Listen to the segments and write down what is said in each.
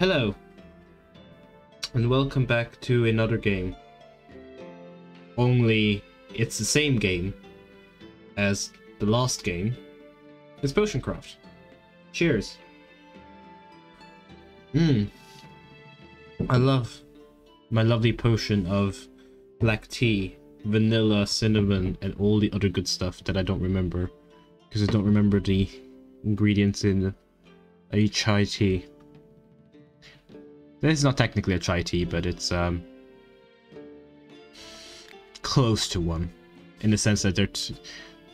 Hello, and welcome back to another game. Only it's the same game as the last game. It's Potioncraft. Cheers. Mmm. I love my lovely potion of black tea, vanilla, cinnamon, and all the other good stuff that I don't remember. Because I don't remember the ingredients in a chai tea. This is not technically a chai tea, but it's um close to one. In the sense that there are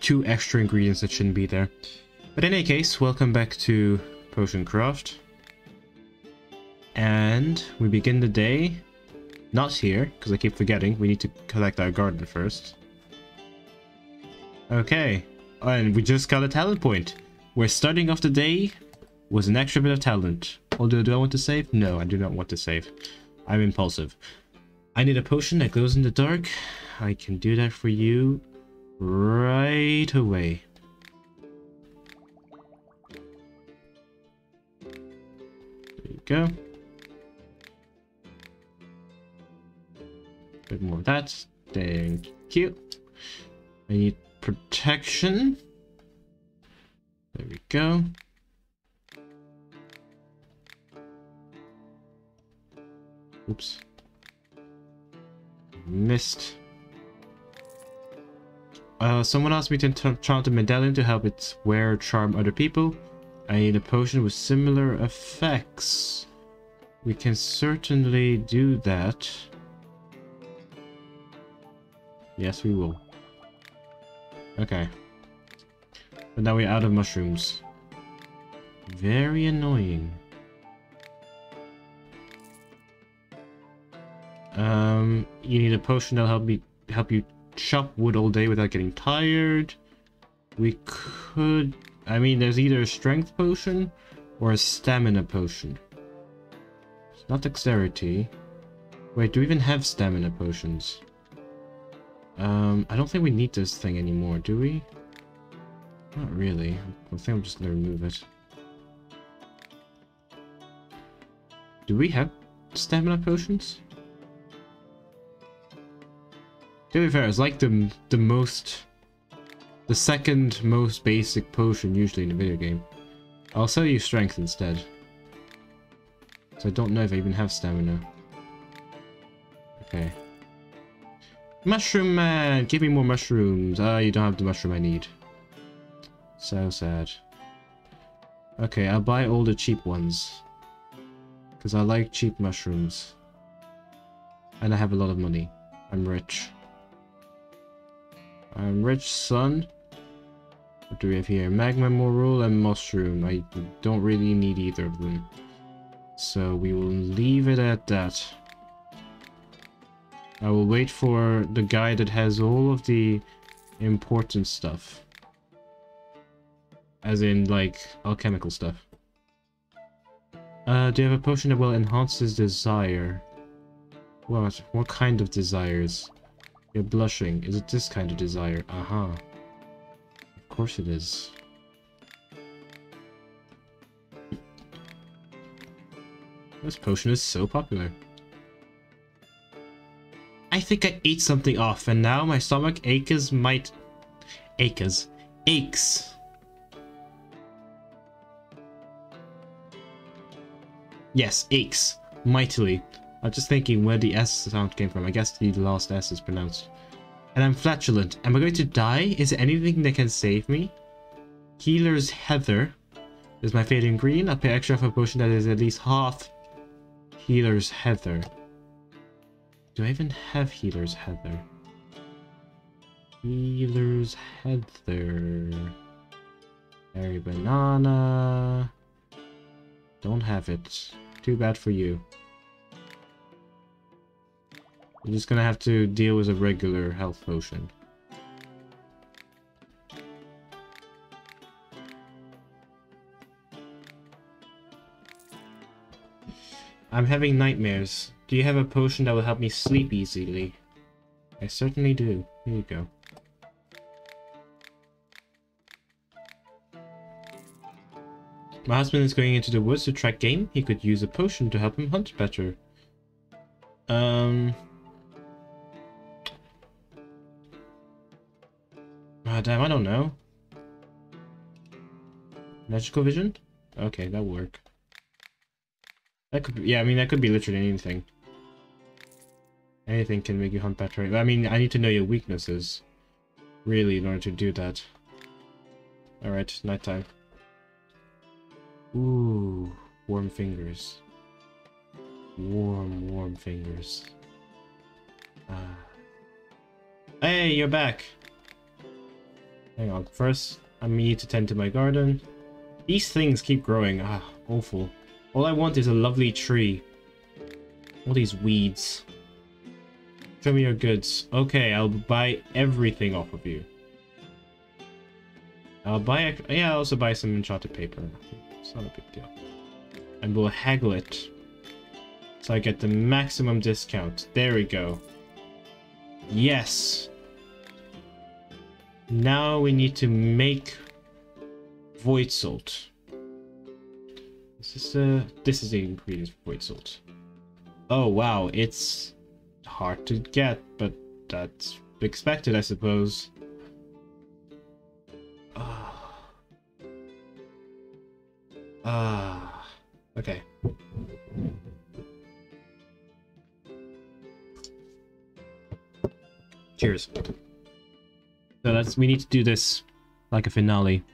two extra ingredients that shouldn't be there. But in any case, welcome back to Potion Craft. And we begin the day not here, because I keep forgetting. We need to collect our garden first. Okay. And we just got a talent point. We're starting off the day with an extra bit of talent. Although, do I want to save? No, I do not want to save. I'm impulsive. I need a potion that glows in the dark. I can do that for you right away. There you go. A bit more of that. Thank you. I need protection. There we go. Oops. Missed. Uh, someone asked me to enchant a medallion to help its wearer charm other people. I need a potion with similar effects. We can certainly do that. Yes, we will. Okay. But now we're out of mushrooms. Very annoying. Um, you need a potion that'll help me help you chop wood all day without getting tired. We could... I mean, there's either a strength potion or a stamina potion. It's not dexterity. Wait, do we even have stamina potions? Um, I don't think we need this thing anymore, do we? Not really. I think I'm just gonna remove it. Do we have stamina potions? To be fair, it's like the, the most... The second most basic potion usually in a video game. I'll sell you strength instead. So I don't know if I even have stamina. Okay. Mushroom man! Give me more mushrooms. Ah, you don't have the mushroom I need. So sad. Okay, I'll buy all the cheap ones. Because I like cheap mushrooms. And I have a lot of money. I'm rich. I'm rich, son. What do we have here? Magma Morel and Mushroom. I don't really need either of them. So we will leave it at that. I will wait for the guy that has all of the important stuff. As in, like, alchemical stuff. Uh, do you have a potion that will enhance his desire? What? What kind of desires? You're blushing. Is it this kind of desire? Aha. Uh -huh. Of course it is. This potion is so popular. I think I ate something off and now my stomach aches might... Aches. Aches. Yes, aches. Mightily. I'm just thinking where the S sound came from. I guess the last S is pronounced. And I'm flatulent. Am I going to die? Is there anything that can save me? Healer's Heather is my favorite green? I'll pay extra for a potion that is at least half Healer's Heather. Do I even have Healer's Heather? Healer's Heather. Berry Banana. Don't have it. Too bad for you. You're just gonna have to deal with a regular health potion. I'm having nightmares. Do you have a potion that will help me sleep easily? I certainly do. Here you go. My husband is going into the woods to track game. He could use a potion to help him hunt better. Um... Ah, damn, I don't know. Magical vision? Okay, that'll work. That could be, yeah, I mean, that could be literally anything. Anything can make you hunt better. I mean, I need to know your weaknesses, really, in order to do that. Alright, nighttime. Ooh, warm fingers. Warm, warm fingers. Ah. Hey, you're back! Hang on, first I need to tend to my garden. These things keep growing, ah, awful. All I want is a lovely tree. All these weeds. Show me your goods. Okay, I'll buy everything off of you. I'll buy, yeah, I'll also buy some enchanted paper. It's not a big deal. And we'll haggle it. So I get the maximum discount. There we go. Yes! Now we need to make void salt. This is uh this is the ingredient for void salt. Oh wow, it's hard to get, but that's expected, I suppose. Ah. Ah. Okay. Cheers. So that's we need to do this like a finale.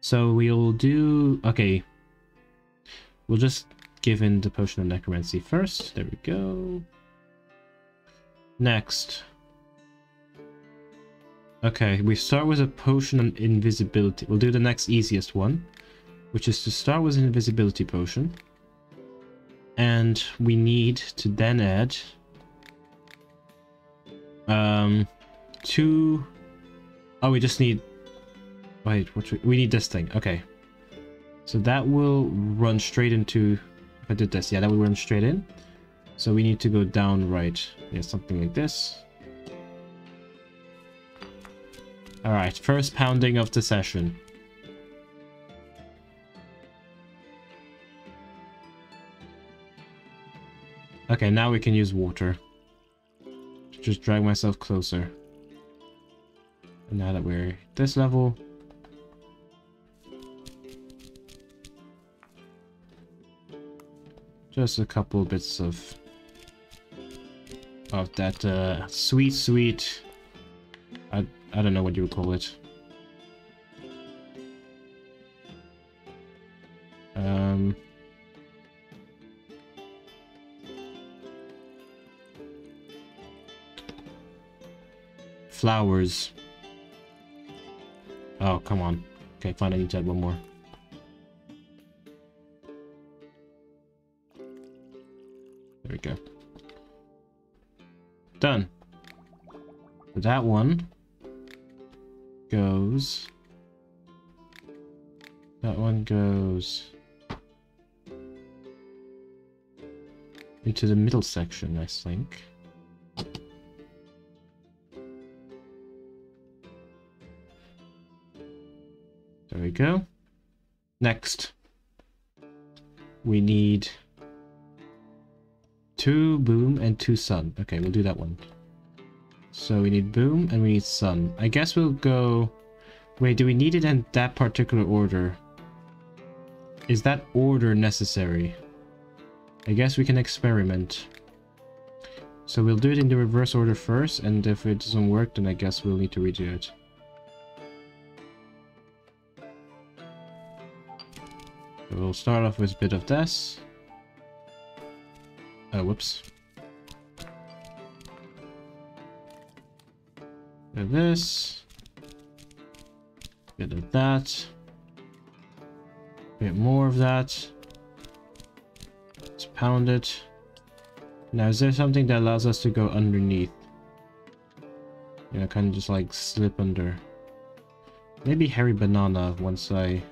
So we'll do okay. We'll just give in the potion of necromancy first. There we go. Next. Okay, we start with a potion on invisibility. We'll do the next easiest one, which is to start with an invisibility potion. And we need to then add um two Oh, we just need... Wait, what we... we need this thing. Okay. So that will run straight into... If I did this, yeah, that will run straight in. So we need to go down right. Yeah, something like this. Alright, first pounding of the session. Okay, now we can use water. Just drag myself closer. Now that we're this level, just a couple bits of of that uh, sweet, sweet. I I don't know what you would call it. Um. Flowers. Oh, come on. Okay, fine, I need to add one more. There we go. Done. That one goes... That one goes... Into the middle section, I think. We go. Next. We need two boom and two sun. Okay, we'll do that one. So we need boom and we need sun. I guess we'll go... Wait, do we need it in that particular order? Is that order necessary? I guess we can experiment. So we'll do it in the reverse order first, and if it doesn't work, then I guess we'll need to redo it. We'll start off with a bit of this. Oh, whoops. Bit this. Bit of that. Bit more of that. Let's pound it. Now, is there something that allows us to go underneath? You know, kind of just like slip under. Maybe hairy banana once I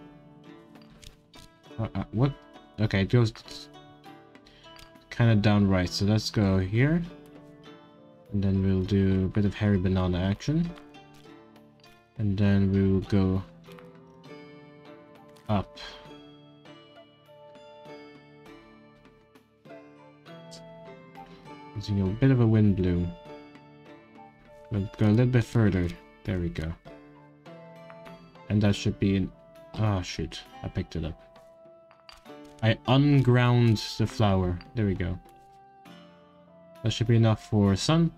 uh, uh, what? Okay, it goes kind of down right. So let's go here. And then we'll do a bit of hairy banana action. And then we'll go up. Using a bit of a wind bloom. We'll go a little bit further. There we go. And that should be an... Ah, oh, shoot. I picked it up. I unground the flower. There we go. That should be enough for sun.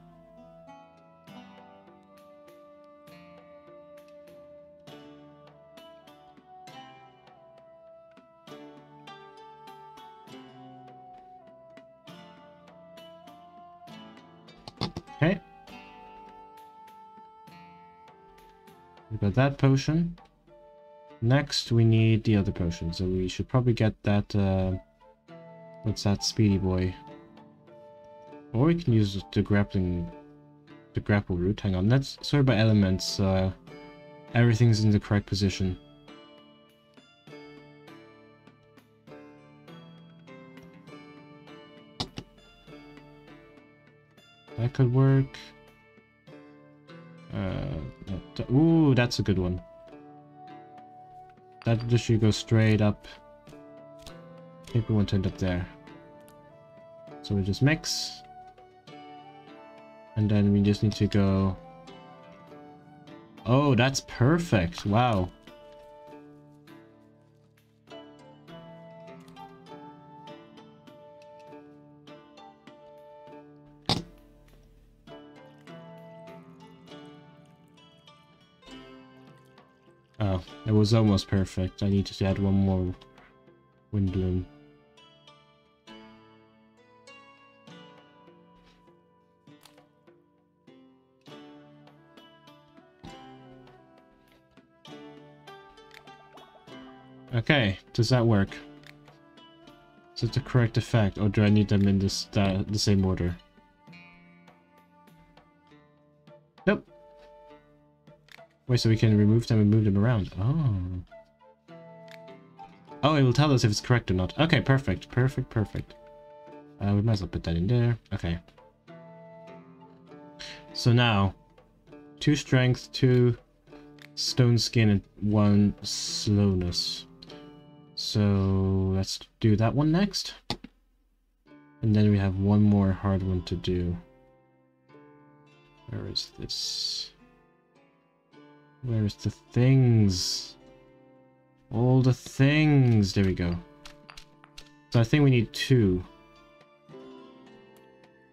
Okay. We got that potion. Next, we need the other potion, so we should probably get that, uh, what's that, speedy boy. Or we can use the grappling, the grapple root. Hang on, let's sort by elements, uh, everything's in the correct position. That could work. Uh, ooh, that's a good one. That just should go straight up. I think we want to end up there. So we just mix. And then we just need to go... Oh, that's perfect. Wow. It was almost perfect. I need to add one more wind bloom. Okay, does that work? Is it the correct effect, or do I need them in this the same order? Wait, so we can remove them and move them around. Oh. Oh, it will tell us if it's correct or not. Okay, perfect, perfect, perfect. Uh, we might as well put that in there. Okay. So now, two strength, two stone skin, and one slowness. So let's do that one next. And then we have one more hard one to do. Where is this? Where's the things? All the things. There we go. So I think we need two.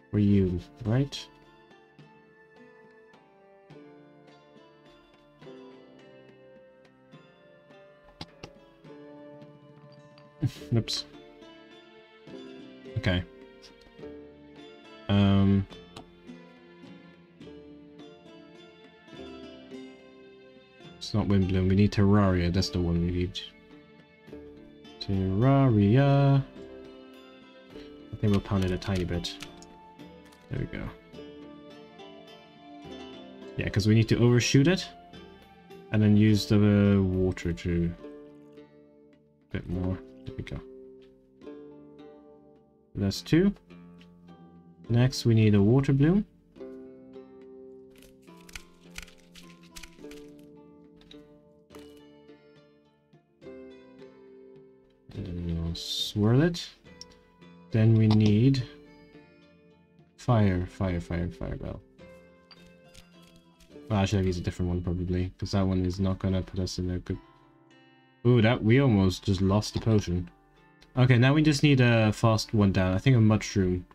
For you, right? Oops. Okay. Um... It's not Wimbledon. We need Terraria. That's the one we need. Terraria. I think we'll pound it a tiny bit. There we go. Yeah, because we need to overshoot it. And then use the water to... A bit more. There we go. That's two. Next we need a water bloom. Then we need fire, fire, fire, fire bell. Well, actually, I've used a different one probably, because that one is not gonna put us in a good. Ooh, that we almost just lost the potion. Okay, now we just need a fast one down. I think a mushroom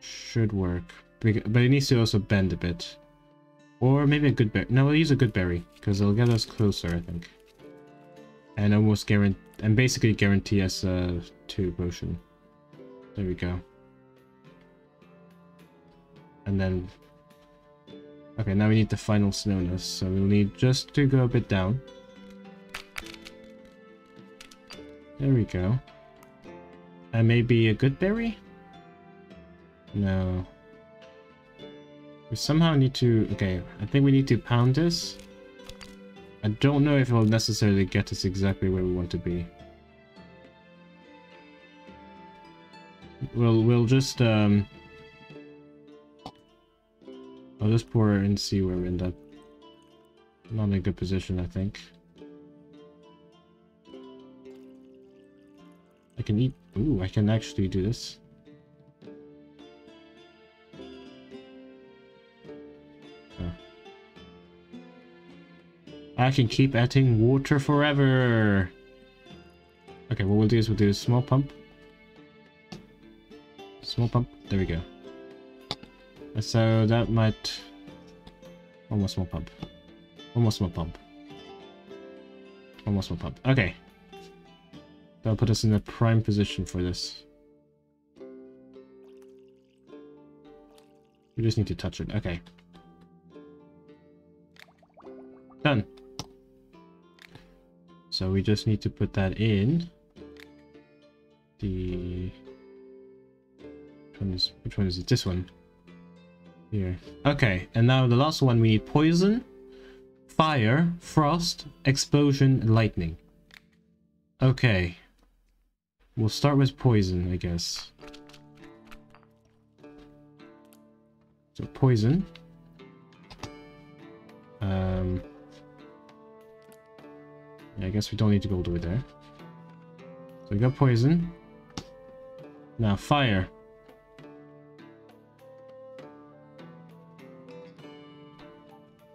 should work, but it needs to also bend a bit, or maybe a good berry. No, we'll use a good berry because it'll get us closer, I think, and almost guarantee and basically guarantee us a two potion. There we go. And then... Okay, now we need the final slowness, so we'll need just to go a bit down. There we go. And maybe a good berry? No. We somehow need to... Okay, I think we need to pound this. I don't know if it will necessarily get us exactly where we want to be. We'll we'll just um. I'll just pour it and see where we end up. Not in a good position, I think. I can eat. Ooh, I can actually do this. I can keep adding water forever. Okay, what we'll do is we'll do a small pump. Small pump. There we go. So that might... One more small pump. One more small pump. One more small pump. Okay. That'll put us in a prime position for this. We just need to touch it. Okay. Done. So we just need to put that in. The... Which one is, which one is it? This one. Here. Okay, and now the last one we need poison, fire, frost, explosion, and lightning. Okay. We'll start with poison, I guess. So poison. Um, I guess we don't need to go all the way there. So we got poison. Now fire.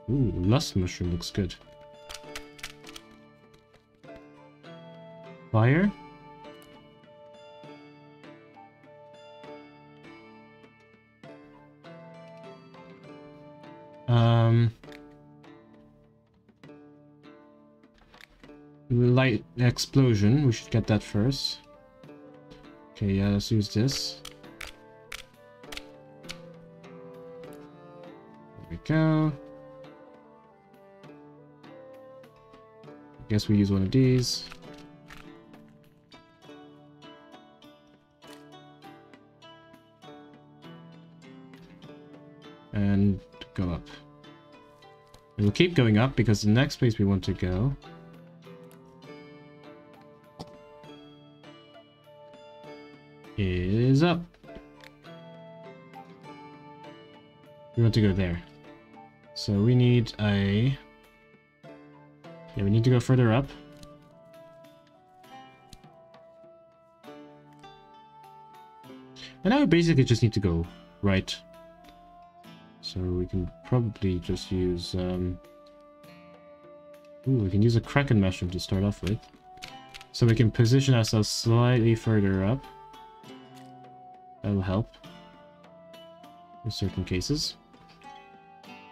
Ooh, lust mushroom looks good. Fire. Um, light explosion. We should get that first. Okay, yeah, let's use this. There we go. Guess we use one of these. And go up. We'll keep going up because the next place we want to go is up. We want to go there. So we need a... Yeah, we need to go further up. And now we basically just need to go right. So we can probably just use... Um... Ooh, we can use a Kraken Mushroom to start off with. So we can position ourselves slightly further up. That'll help. In certain cases.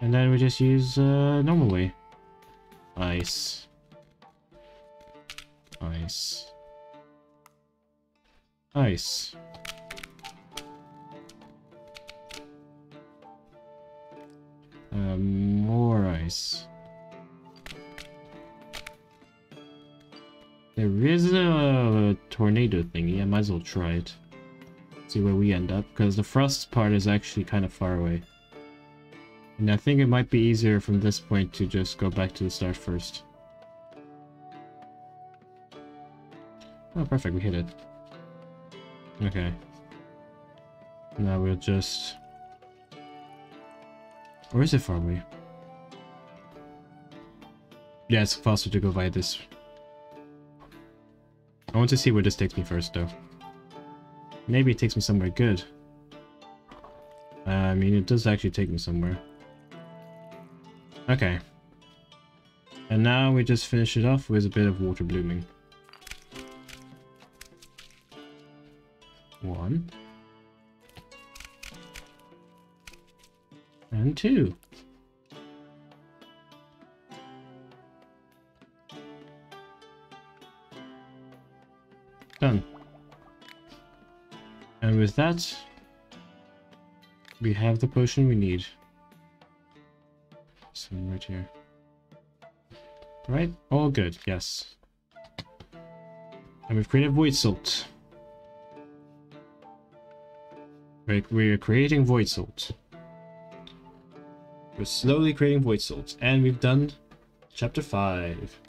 And then we just use uh, normal way. Ice. Ice. Ice. Um, more ice. There is a tornado thingy, I might as well try it. See where we end up, because the frost part is actually kind of far away. And I think it might be easier from this point to just go back to the start first. Oh, perfect, we hit it. Okay. Now we'll just... Where is it far away? Yeah, it's faster to go via this. I want to see where this takes me first, though. Maybe it takes me somewhere good. Uh, I mean, it does actually take me somewhere. Okay. And now we just finish it off with a bit of water blooming. One. And two. Done. And with that, we have the potion we need. So right here. Right? All good, yes. And we've created Void Salt. We're, we're creating Void Salt. We're slowly creating Void Salt. And we've done Chapter 5.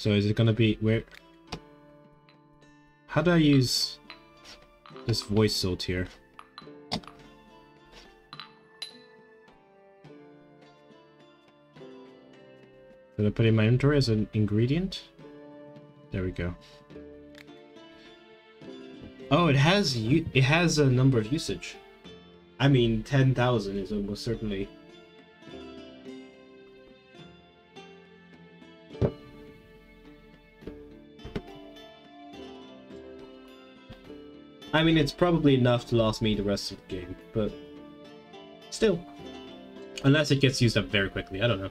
So is it gonna be where? How do I use this void salt here? Did I put in my inventory as an ingredient? There we go. Oh, it has it has a number of usage. I mean, 10,000 is almost certainly... I mean, it's probably enough to last me the rest of the game, but still. Unless it gets used up very quickly, I don't know.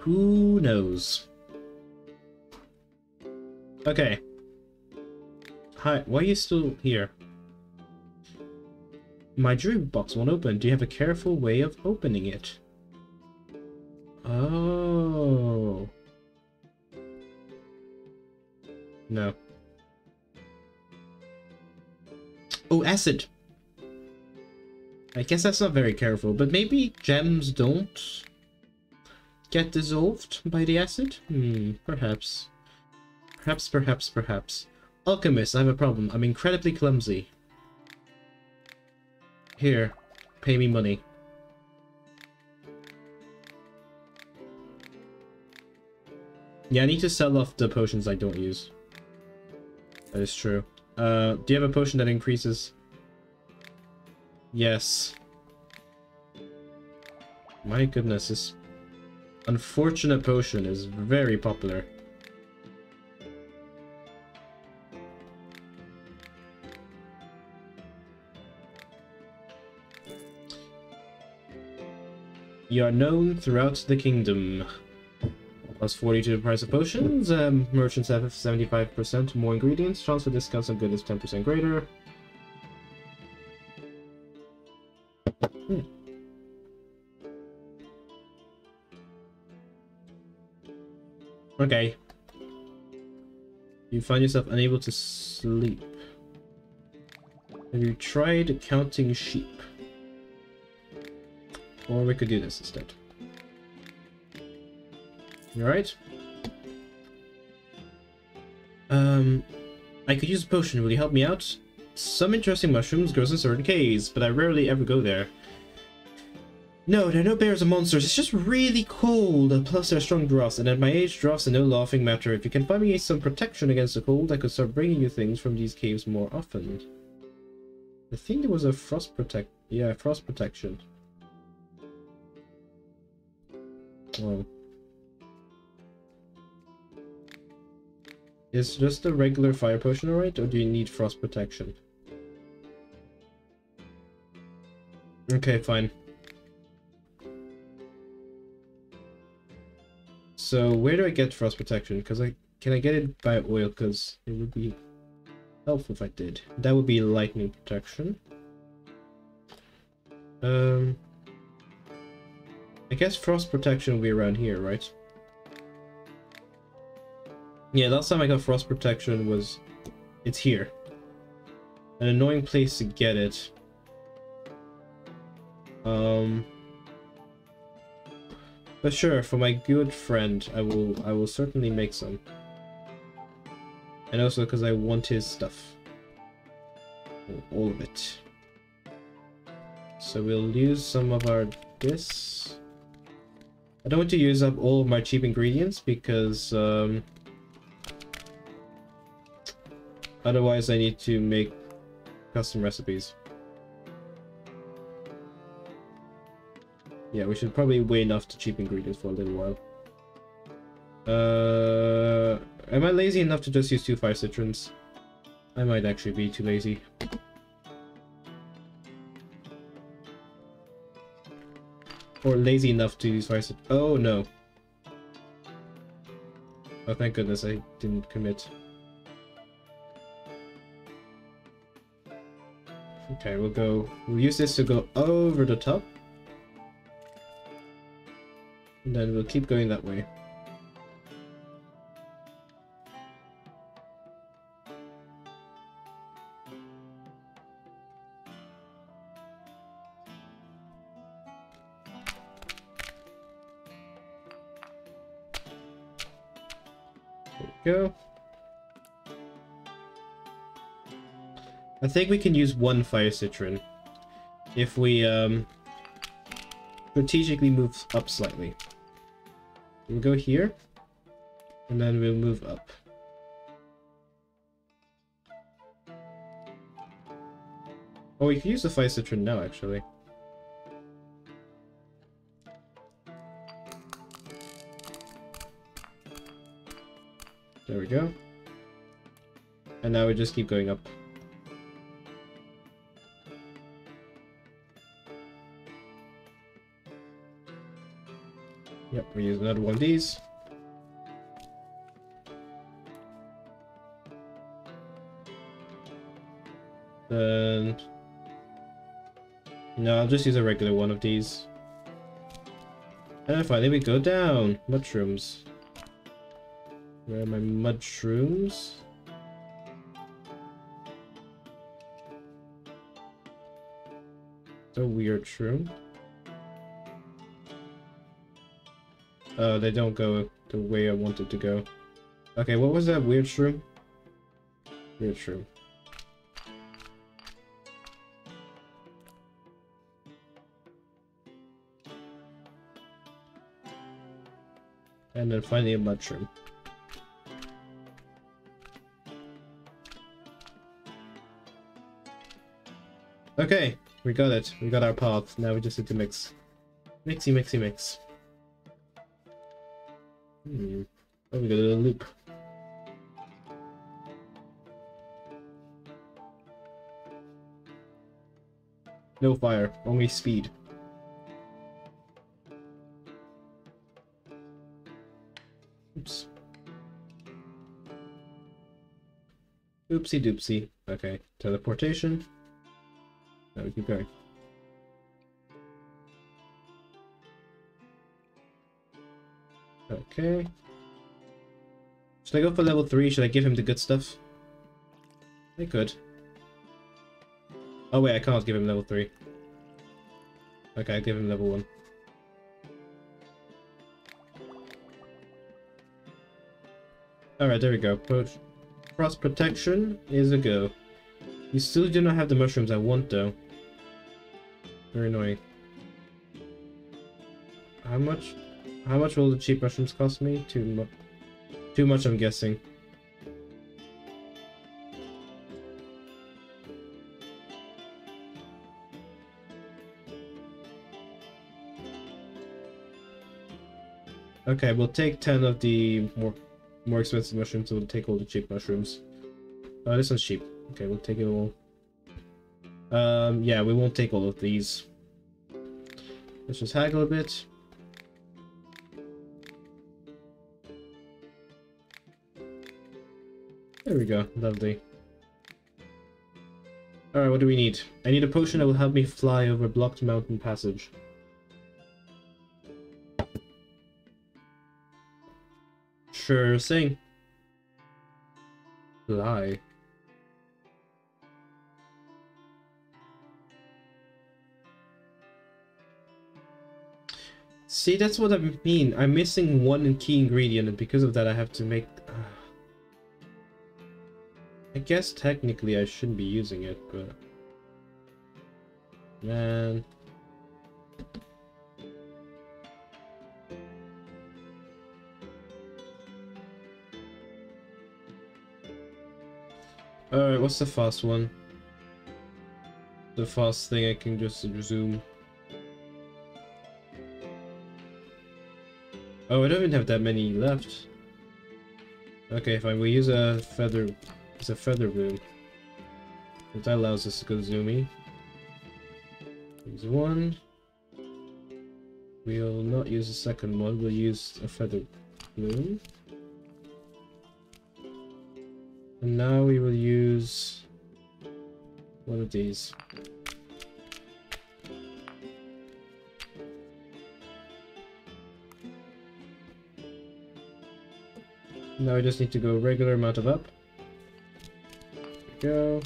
Who knows? Okay. Hi, why are you still here? My jewelry box won't open. Do you have a careful way of opening it? Oh. No. Oh, acid. I guess that's not very careful, but maybe gems don't get dissolved by the acid? Hmm, perhaps. Perhaps, perhaps, perhaps. Alchemist, I have a problem. I'm incredibly clumsy. Here, pay me money. Yeah, I need to sell off the potions I don't use. That is true. Uh, do you have a potion that increases? Yes. My goodness, this unfortunate potion is very popular. You are known throughout the kingdom. Plus 40 to the price of potions. Um, merchants have 75% more ingredients. Chance for discounts on goods is 10% greater. Hmm. Okay. You find yourself unable to sleep. Have you tried counting sheep? Or we could do this instead. Alright. Um, I could use a potion. Will you help me out? Some interesting mushrooms grows in certain caves, but I rarely ever go there. No, there are no bears or monsters. It's just really cold. Plus, there are strong drafts, and at my age, drafts are no laughing matter. If you can find me some protection against the cold, I could start bringing you things from these caves more often. I think there was a frost protect. Yeah, frost protection. Well. Is just a regular fire potion alright, or do you need frost protection? Okay, fine. So where do I get frost protection? Because I can I get it by oil? Because it would be helpful if I did. That would be lightning protection. Um, I guess frost protection will be around here, right? Yeah, last time I got frost protection was... It's here. An annoying place to get it. Um... But sure, for my good friend, I will I will certainly make some. And also because I want his stuff. All of it. So we'll use some of our this. I don't want to use up all of my cheap ingredients because um, otherwise I need to make custom recipes. Yeah, we should probably wait enough to cheap ingredients for a little while. Uh, am I lazy enough to just use two fire citrons? I might actually be too lazy. Or lazy enough to use fire Oh, no. Oh, thank goodness I didn't commit. Okay, we'll go... We'll use this to go over the top. And then we'll keep going that way. Think we can use one fire citron if we um, strategically move up slightly. We'll go here. And then we'll move up. Oh, we can use the Fire Citron now, actually. There we go. And now we just keep going up. We use another one of these. Then... No, I'll just use a regular one of these. And finally we go down. Mushrooms. Where are my mushrooms? A weird shroom. Oh, they don't go the way I wanted to go. Okay, what was that weird shroom? Weird shroom. And then finally a mushroom. Okay, we got it. We got our path. Now we just need to mix. Mixy, mixy, mix. Hmm. Oh, we got a little loop. No fire, only speed. Oops. Oopsie doopsie. Okay, teleportation. Now we keep going. Okay. Should I go for level 3? Should I give him the good stuff? I could. Oh wait, I can't give him level 3. Okay, I'll give him level 1. Alright, there we go. Frost protection is a go. You still do not have the mushrooms I want though. Very annoying. How much? How much will the cheap mushrooms cost me? Too much. Too much, I'm guessing. Okay, we'll take 10 of the more more expensive mushrooms, we'll take all the cheap mushrooms. Oh, this one's cheap. Okay, we'll take it all. Um, yeah, we won't take all of these. Let's just haggle a bit. There we go, lovely. Alright, what do we need? I need a potion that will help me fly over blocked mountain passage. Sure thing. Fly. See, that's what I mean. I'm missing one key ingredient, and because of that, I have to make... I guess technically I shouldn't be using it, but... Man... Alright, what's the fast one? The fast thing I can just zoom. Oh, I don't even have that many left. Okay, fine. We use a feather. It's a feather boom. That allows us to go zoomy. Use one. We'll not use the second one. We'll use a feather bloom. And now we will use one of these. Now I just need to go regular amount of up. Go.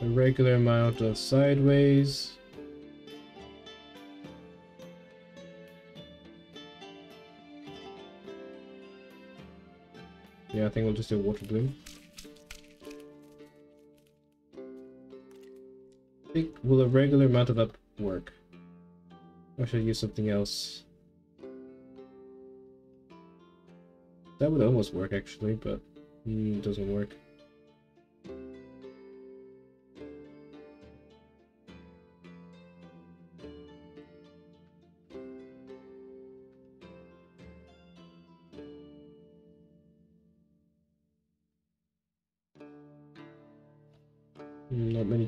A regular amount of sideways. Yeah, I think we'll just do water bloom. I think will a regular amount of up work? Or should I use something else? That would almost work actually, but mm, it doesn't work.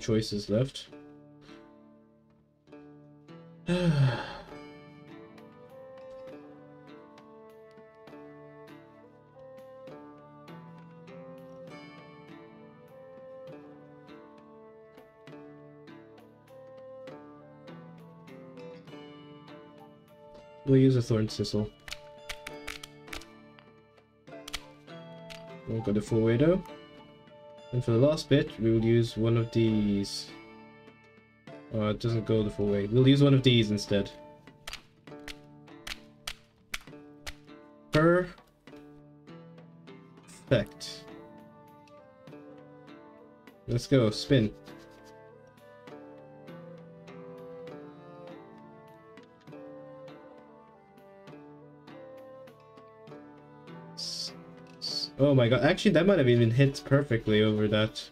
Choices left. We'll use a thorn thistle. Won't go the full though. And for the last bit, we will use one of these. Oh, it doesn't go the full way. We'll use one of these instead. Perfect. Let's go, spin. Oh my god, actually that might have even hit perfectly over that.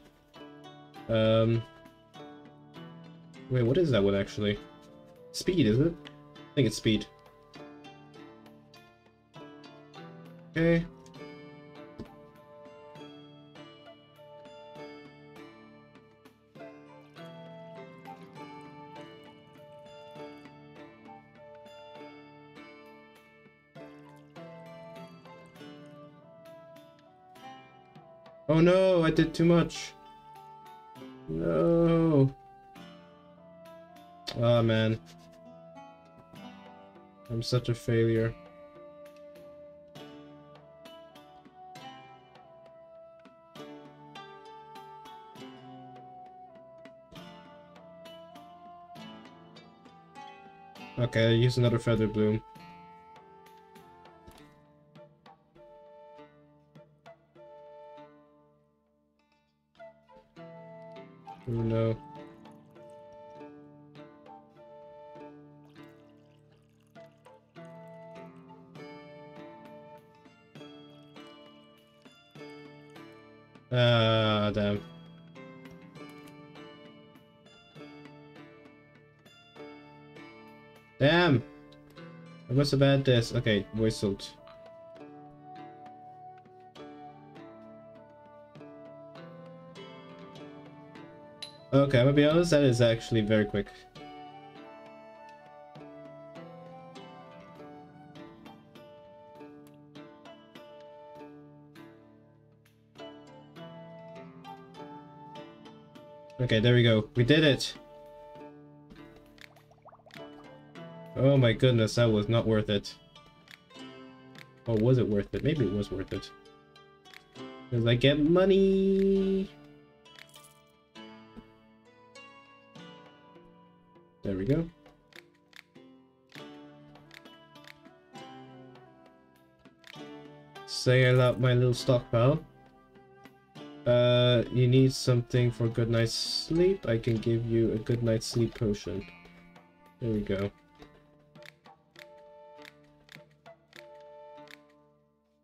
Um... Wait, what is that one actually? Speed, is it? I think it's speed. Okay. Oh no, I did too much. No. Oh man. I'm such a failure. Okay, use another feather bloom. Must this. Okay, whistled. Okay, I'm gonna be honest, that is actually very quick. Okay, there we go. We did it! Oh my goodness, that was not worth it. Or was it worth it? Maybe it was worth it. Because I get money! There we go. Say out my little stockpile. Uh, you need something for a good night's sleep? I can give you a good night's sleep potion. There we go.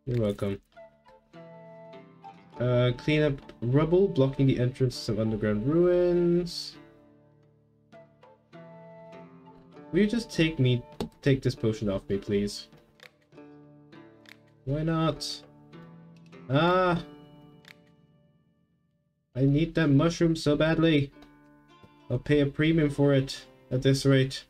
You're welcome. Uh, clean up rubble blocking the entrance to some underground ruins. Will you just take me, take this potion off me, please? Why not? Ah! I need that mushroom so badly. I'll pay a premium for it at this rate.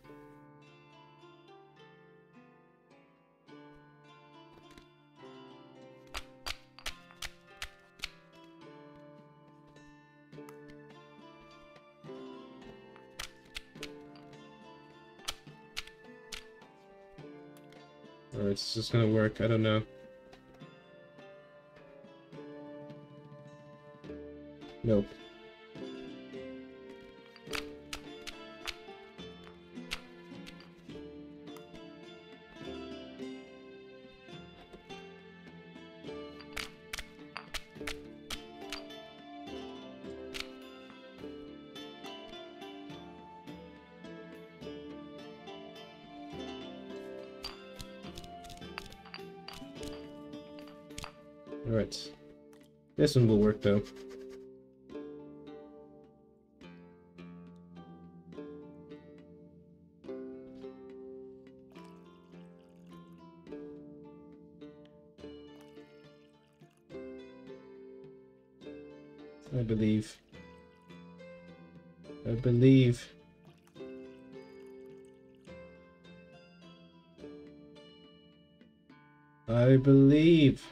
It's just gonna work, I don't know. Nope. Alright. This one will work though. I believe. I believe. I believe.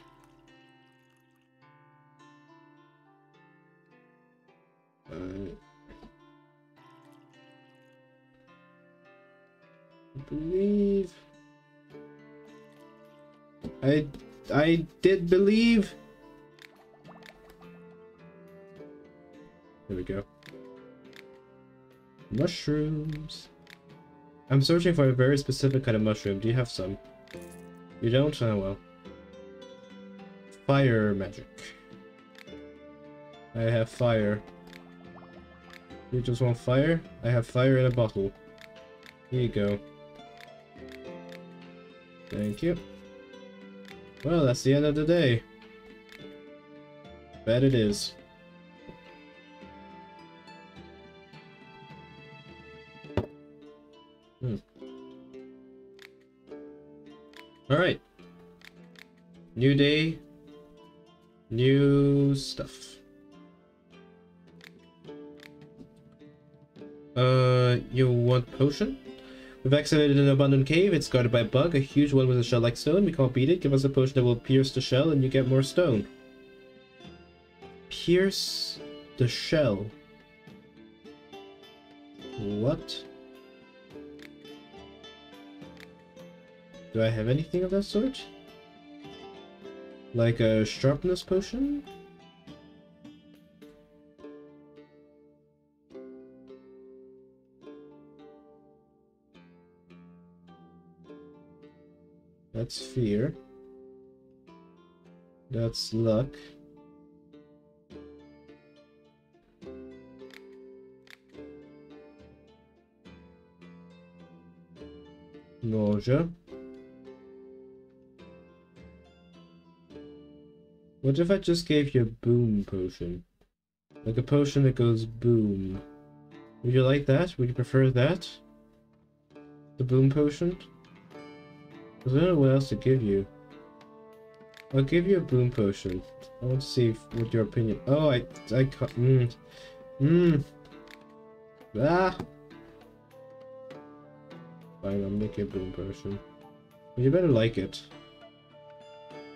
I did believe. There we go. Mushrooms. I'm searching for a very specific kind of mushroom. Do you have some? You don't? Oh well. Fire magic. I have fire. You just want fire? I have fire in a bottle. Here you go. Thank you. Well, that's the end of the day. Bet it is. Hmm. Alright. New day. New stuff. Uh, you want potion? We've excavated an abandoned cave. It's guarded by a bug, a huge one with a shell like stone. We can't beat it. Give us a potion that will pierce the shell and you get more stone. Pierce the shell. What? Do I have anything of that sort? Like a sharpness potion? That's fear. That's luck. Nausea. What if I just gave you a boom potion? Like a potion that goes boom. Would you like that? Would you prefer that? The boom potion? I don't know what else to give you. I'll give you a boom potion. I want to see if, what your opinion. Oh, I, I cut. Mmm. Mmm. Ah. Fine, I'll make a boom potion. You better like it.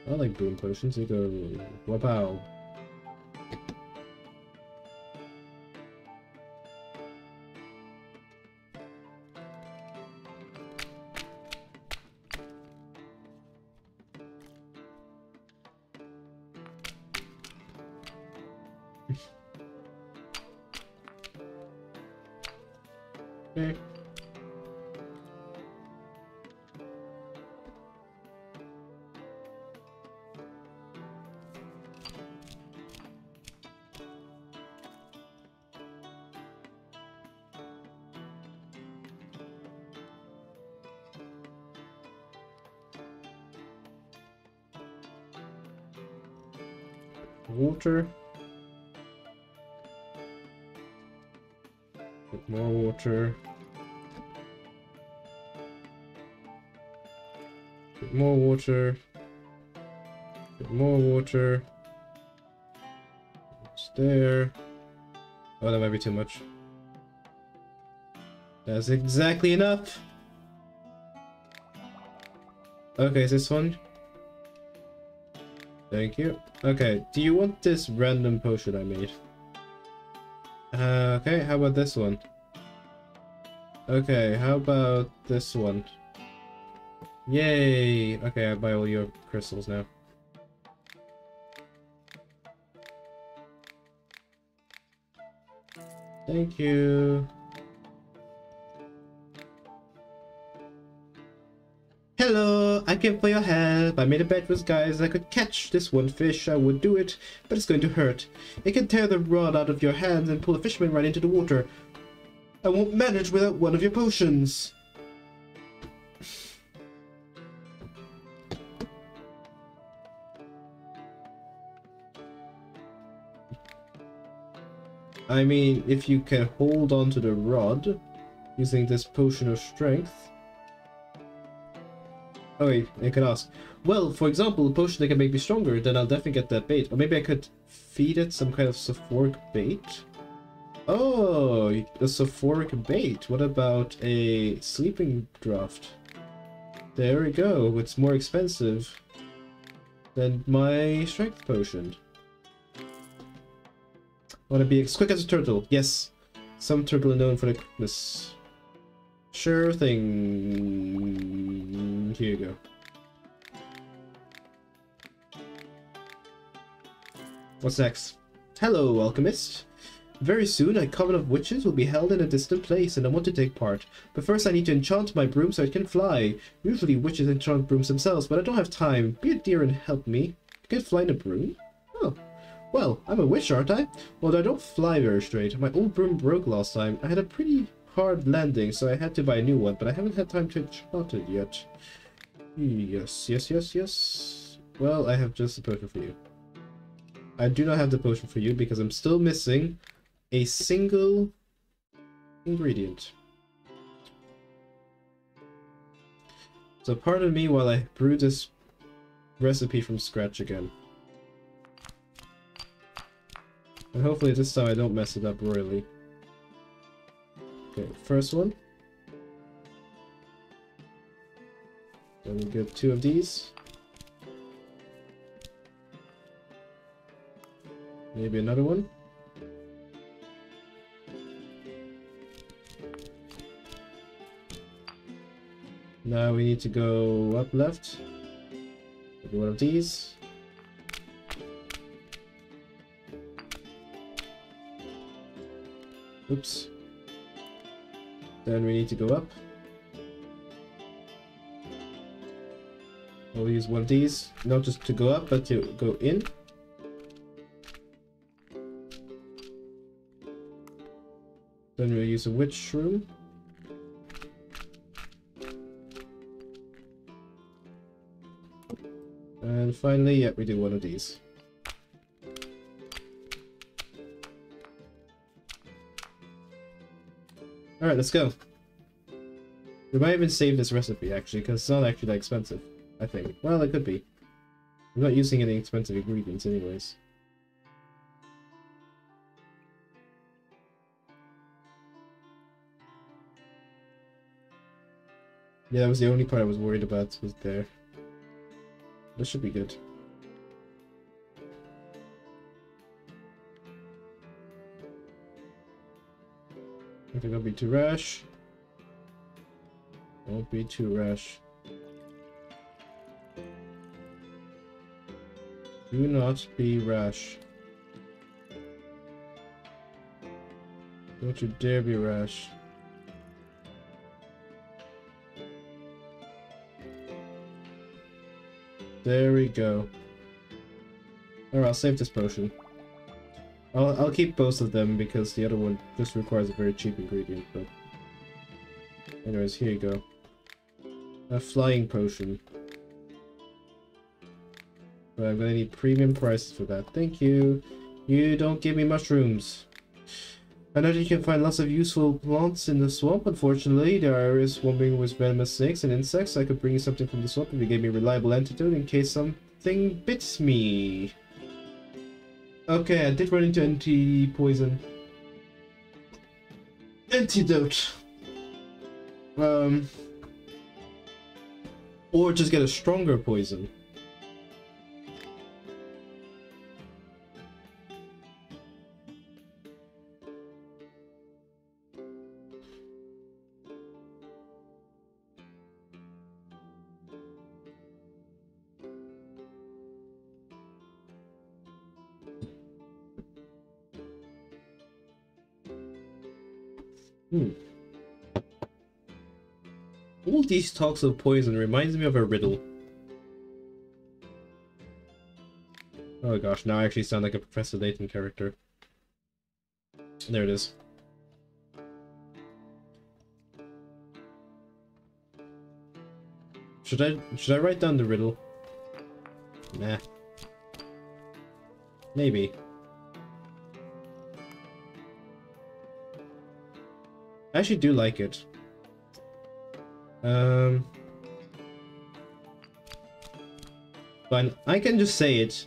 I like boom potions. You go wow. Okay. Water. Water. Get more water. Get more water. It's there. Oh, that might be too much. That's exactly enough. Okay, is this one? Thank you. Okay, do you want this random potion I made? Uh, okay, how about this one? Okay, how about this one? Yay! Okay, I buy all your crystals now. Thank you. Hello, I came for your help. I made a bet with guys I could catch this one fish. I would do it, but it's going to hurt. It can tear the rod out of your hands and pull a fisherman right into the water. I won't manage without one of your potions. I mean, if you can hold on to the rod using this potion of strength. Oh wait, I could ask. Well, for example, a potion that can make me stronger, then I'll definitely get that bait. Or maybe I could feed it some kind of sulfuric bait. Oh, a sulfuric bait. What about a sleeping draft? There we go. It's more expensive than my strength potion. Want to be as quick as a turtle? Yes. Some turtle known for the quickness. Sure thing. Here you go. What's next? Hello, alchemist. Very soon, a coven of witches will be held in a distant place, and I want to take part. But first, I need to enchant my broom so it can fly. Usually, witches enchant brooms themselves, but I don't have time. Be a dear and help me. You can fly in a broom? Oh. Well, I'm a witch, aren't I? Although I don't fly very straight. My old broom broke last time. I had a pretty hard landing, so I had to buy a new one, but I haven't had time to enchant it yet. Yes, yes, yes, yes. Well, I have just a potion for you. I do not have the potion for you because I'm still missing a single ingredient. So pardon me while I brew this recipe from scratch again. And hopefully this time I don't mess it up royally. Okay, first one. Then we get two of these. Maybe another one. Now we need to go up left. Maybe one of these. Oops. Then we need to go up. We'll use one of these, not just to go up, but to go in. Then we'll use a witch shroom. And finally, yeah, we do one of these. Alright, let's go. We might even save this recipe, actually, because it's not actually that expensive, I think. Well, it could be. I'm not using any expensive ingredients anyways. Yeah, that was the only part I was worried about was there. This should be good. I I'll be too rash. Won't be too rash. Do not be rash. Don't you dare be rash. There we go. Alright, I'll save this potion. I'll, I'll keep both of them because the other one just requires a very cheap ingredient, but... Anyways, here you go. A flying potion. But I'm gonna need premium prices for that. Thank you. You don't give me mushrooms. I know you can find lots of useful plants in the swamp. Unfortunately, there are swarming with venomous snakes and insects. I could bring you something from the swamp if you gave me a reliable antidote in case something bits me. Okay, I did run into anti-poison. Antidote. Um. Or just get a stronger poison. These talks of poison reminds me of a riddle. Oh gosh, now I actually sound like a Professor Layton character. There it is. Should I should I write down the riddle? Nah. Maybe. I actually do like it. Um, but I can just say it,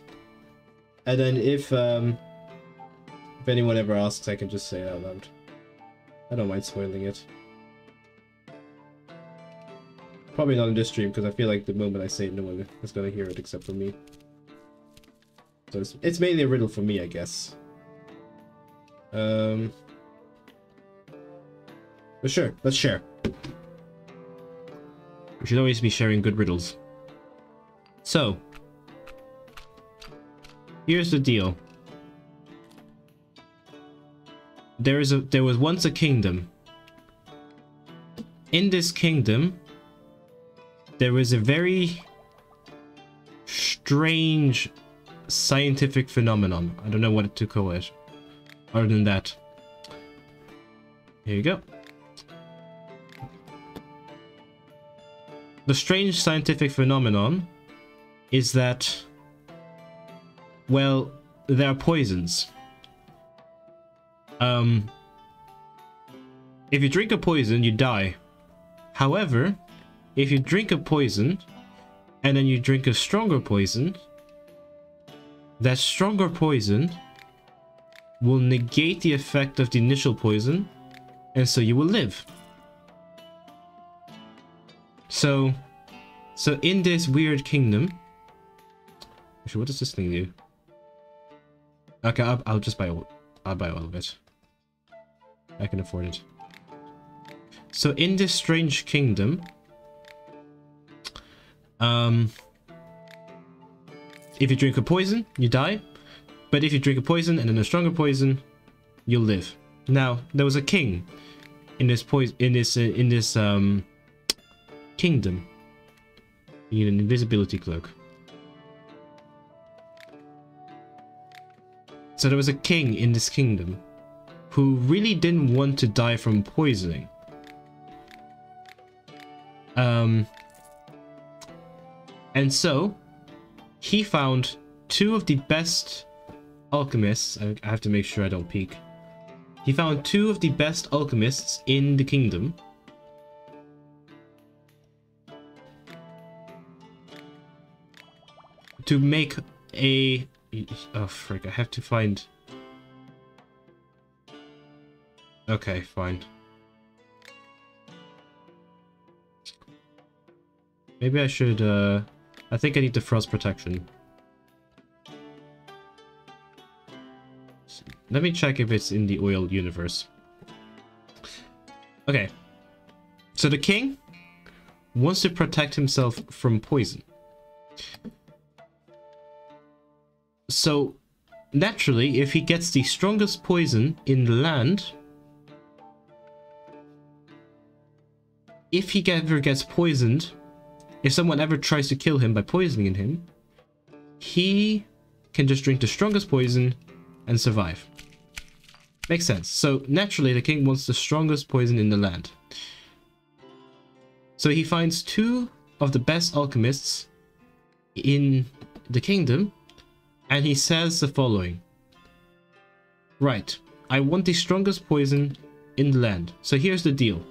and then if um, if anyone ever asks, I can just say it out loud. I don't mind spoiling it. Probably not in this stream because I feel like the moment I say it, no one is gonna hear it except for me. So it's, it's mainly a riddle for me, I guess. Um, but sure, let's share. We should always be sharing good riddles. So, here's the deal. There is a there was once a kingdom. In this kingdom, there was a very strange scientific phenomenon. I don't know what to call it. Other than that. Here you go. The strange scientific phenomenon is that, well, there are poisons. Um, if you drink a poison, you die. However, if you drink a poison, and then you drink a stronger poison, that stronger poison will negate the effect of the initial poison, and so you will live. So, so in this weird kingdom, actually, what does this thing do? Okay, I'll, I'll just buy all, I'll buy all of it. I can afford it. So in this strange kingdom, um, if you drink a poison, you die. But if you drink a poison and then a stronger poison, you'll live. Now, there was a king in this poison in this uh, in this um kingdom. You need an invisibility cloak. So there was a king in this kingdom who really didn't want to die from poisoning. Um, and so he found two of the best alchemists. I have to make sure I don't peek. He found two of the best alchemists in the kingdom to make a oh frick i have to find okay fine. Maybe i should uh i think i need the frost protection. Let me check if it's in the oil universe. Okay. So the king wants to protect himself from poison so, naturally, if he gets the strongest poison in the land, if he ever gets poisoned, if someone ever tries to kill him by poisoning him, he can just drink the strongest poison and survive. Makes sense. So naturally the king wants the strongest poison in the land. So he finds two of the best alchemists in the kingdom and he says the following. Right, I want the strongest poison in the land. So here's the deal.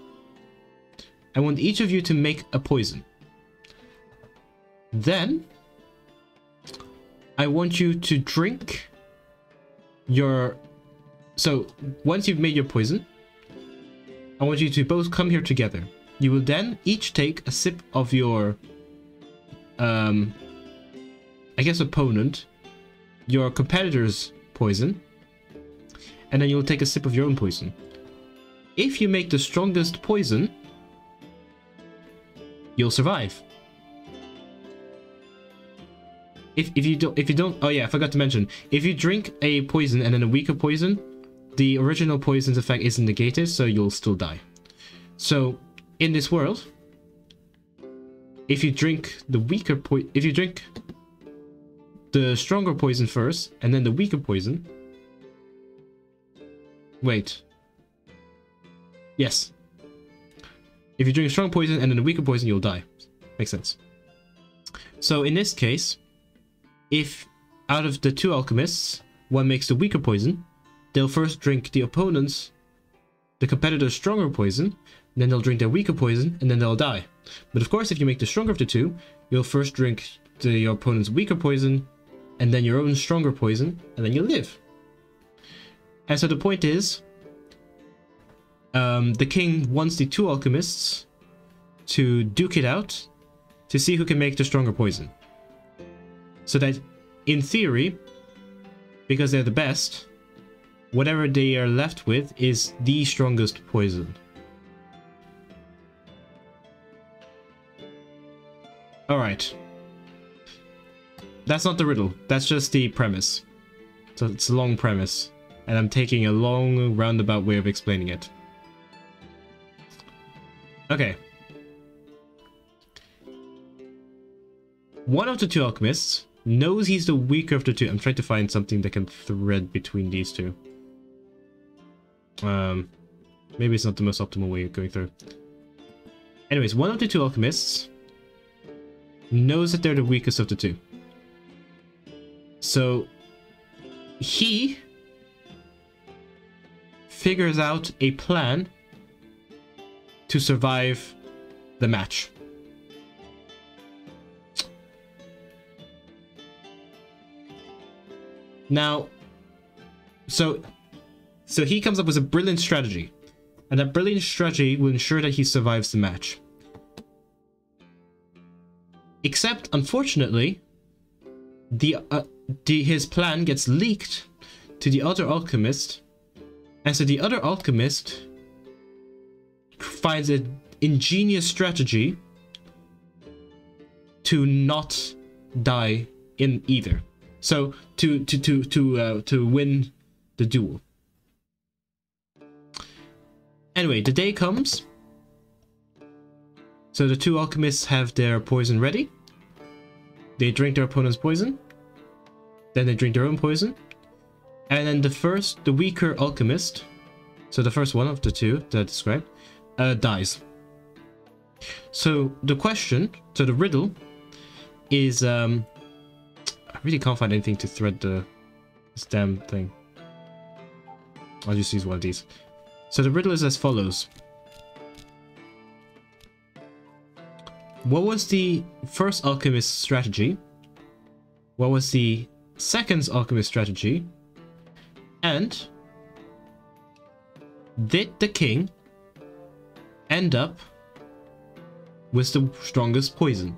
I want each of you to make a poison. Then, I want you to drink your... So, once you've made your poison, I want you to both come here together. You will then each take a sip of your, um, I guess opponent, your competitor's poison, and then you'll take a sip of your own poison. If you make the strongest poison, you'll survive. If, if you don't if you don't oh yeah I forgot to mention if you drink a poison and then a weaker poison the original poison's effect isn't negated so you'll still die so in this world if you drink the weaker po if you drink the stronger poison first, and then the weaker poison. Wait. Yes. If you drink a strong poison and then a weaker poison, you'll die. Makes sense. So in this case, if out of the two alchemists, one makes the weaker poison, they'll first drink the opponent's, the the competitor's stronger poison, then they'll drink their weaker poison, and then they'll die. But of course, if you make the stronger of the two, you'll first drink the, your opponent's weaker poison, and then your own stronger poison, and then you'll live. And so the point is, um, the king wants the two alchemists to duke it out to see who can make the stronger poison. So that, in theory, because they're the best, whatever they are left with is the strongest poison. Alright. That's not the riddle. That's just the premise. So it's a long premise. And I'm taking a long roundabout way of explaining it. Okay. One of the two alchemists knows he's the weaker of the two. I'm trying to find something that can thread between these two. Um, maybe it's not the most optimal way of going through. Anyways, one of the two alchemists knows that they're the weakest of the two. So, he figures out a plan to survive the match. Now, so so he comes up with a brilliant strategy. And that brilliant strategy will ensure that he survives the match. Except, unfortunately, the, uh, the his plan gets leaked to the other alchemist. And so the other alchemist finds an ingenious strategy to not die in either. So to to to to uh, to win the duel. Anyway, the day comes. So the two alchemists have their poison ready. They drink their opponent's poison. Then they drink their own poison. And then the first, the weaker alchemist, so the first one of the two that I described, uh, dies. So the question, so the riddle, is um, I really can't find anything to thread the this damn thing. I'll just use one of these. So the riddle is as follows. What was the first alchemist's strategy? What was the second alchemist strategy? And did the king end up with the strongest poison?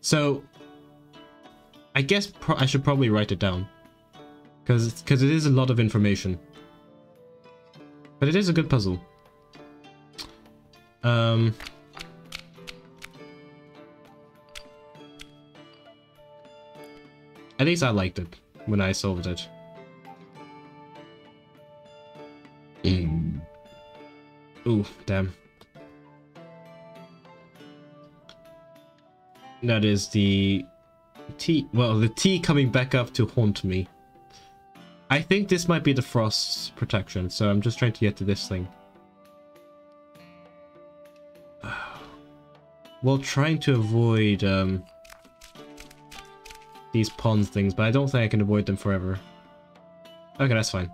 So, I guess I should probably write it down. Because it is a lot of information. But it is a good puzzle. Um... At least I liked it when I solved it. Mm. Ooh, damn. That is the T. Well, the T coming back up to haunt me. I think this might be the frost protection, so I'm just trying to get to this thing. Well, trying to avoid um, these pond things, but I don't think I can avoid them forever. Okay, that's fine.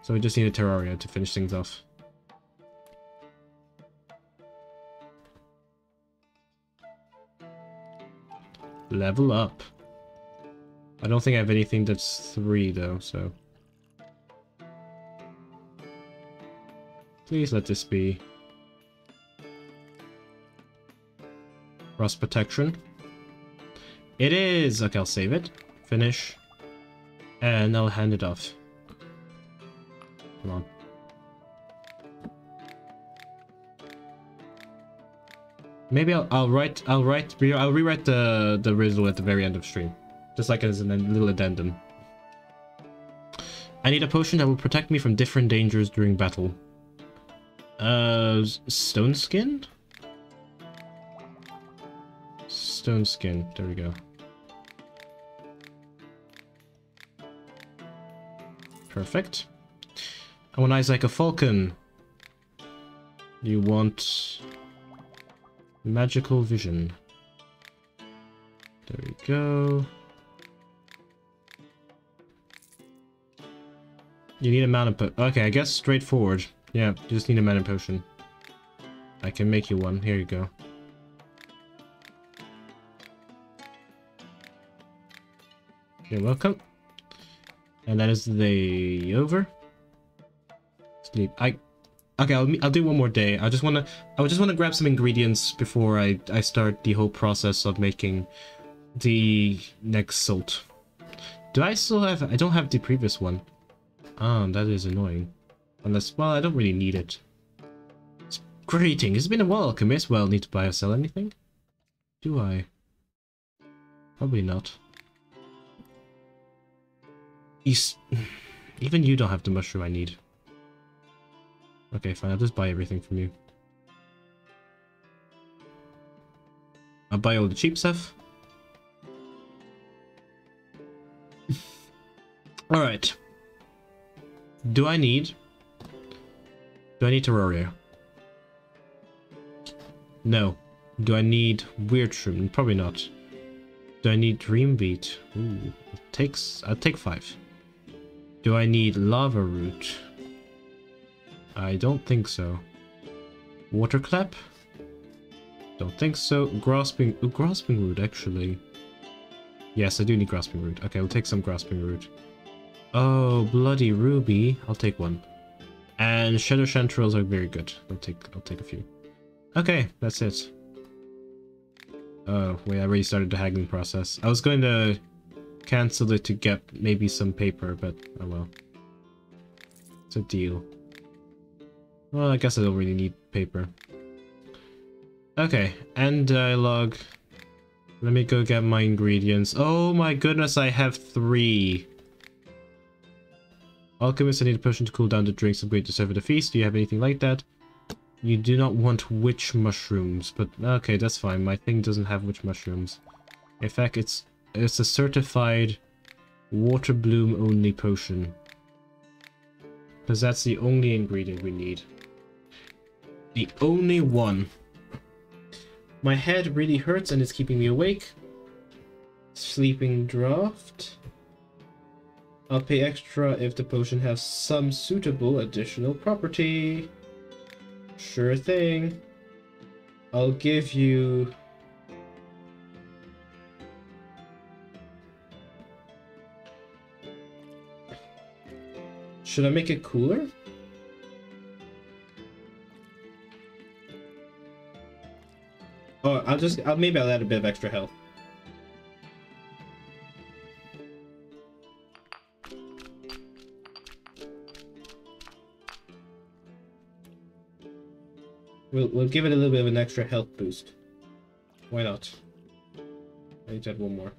So we just need a Terraria to finish things off. Level up. I don't think I have anything that's three though, so. Please let this be. Frost protection. It is! Okay, I'll save it. Finish. And I'll hand it off. Come on. Maybe I'll, I'll write I'll write I'll rewrite the the riddle at the very end of stream, just like as a little addendum. I need a potion that will protect me from different dangers during battle. Uh, stone skin. Stone skin. There we go. Perfect. I want eyes like a falcon. You want Magical vision. There we go. You need a mana po- Okay, I guess straightforward. Yeah, you just need a mana potion. I can make you one. Here you go. You're welcome. And that is the over. Sleep. I. Okay, I'll I'll do one more day. I just wanna I just wanna grab some ingredients before I I start the whole process of making the next salt. Do I still have? I don't have the previous one. Ah, that is annoying. Unless, well, I don't really need it. It's Greeting. It's been a while, Can Alchemist. Well, need to buy or sell anything? Do I? Probably not. Even you don't have the mushroom I need. Okay, fine. I'll just buy everything from you. I'll buy all the cheap stuff. Alright. Do I need... Do I need Terraria? No. Do I need Weird Shroom? Probably not. Do I need Dream Beet? Ooh, takes... I'll take five. Do I need Lava Root? I don't think so. Water Cap? Don't think so. Grasping... Ooh, grasping Root, actually. Yes, I do need Grasping Root. Okay, we'll take some Grasping Root. Oh, Bloody Ruby. I'll take one. And Shadow Chanterelles are very good. I'll take I'll take a few. Okay, that's it. Oh, wait, I already started the haggling process. I was going to cancel it to get maybe some paper, but oh well. It's a deal. Well, I guess I don't really need paper. Okay, end dialogue. Let me go get my ingredients. Oh my goodness, I have three. Alchemist, I need a potion to cool down the drinks I'm going to serve at the feast. Do you have anything like that? You do not want witch mushrooms, but okay, that's fine. My thing doesn't have witch mushrooms. In fact, it's it's a certified water bloom only potion. Because that's the only ingredient we need. The only one. My head really hurts and it's keeping me awake. Sleeping draft. I'll pay extra if the potion has some suitable additional property. Sure thing. I'll give you... Should I make it cooler? Oh, I'll just, I'll, maybe I'll add a bit of extra health. We'll, we'll give it a little bit of an extra health boost. Why not? I need to add one more.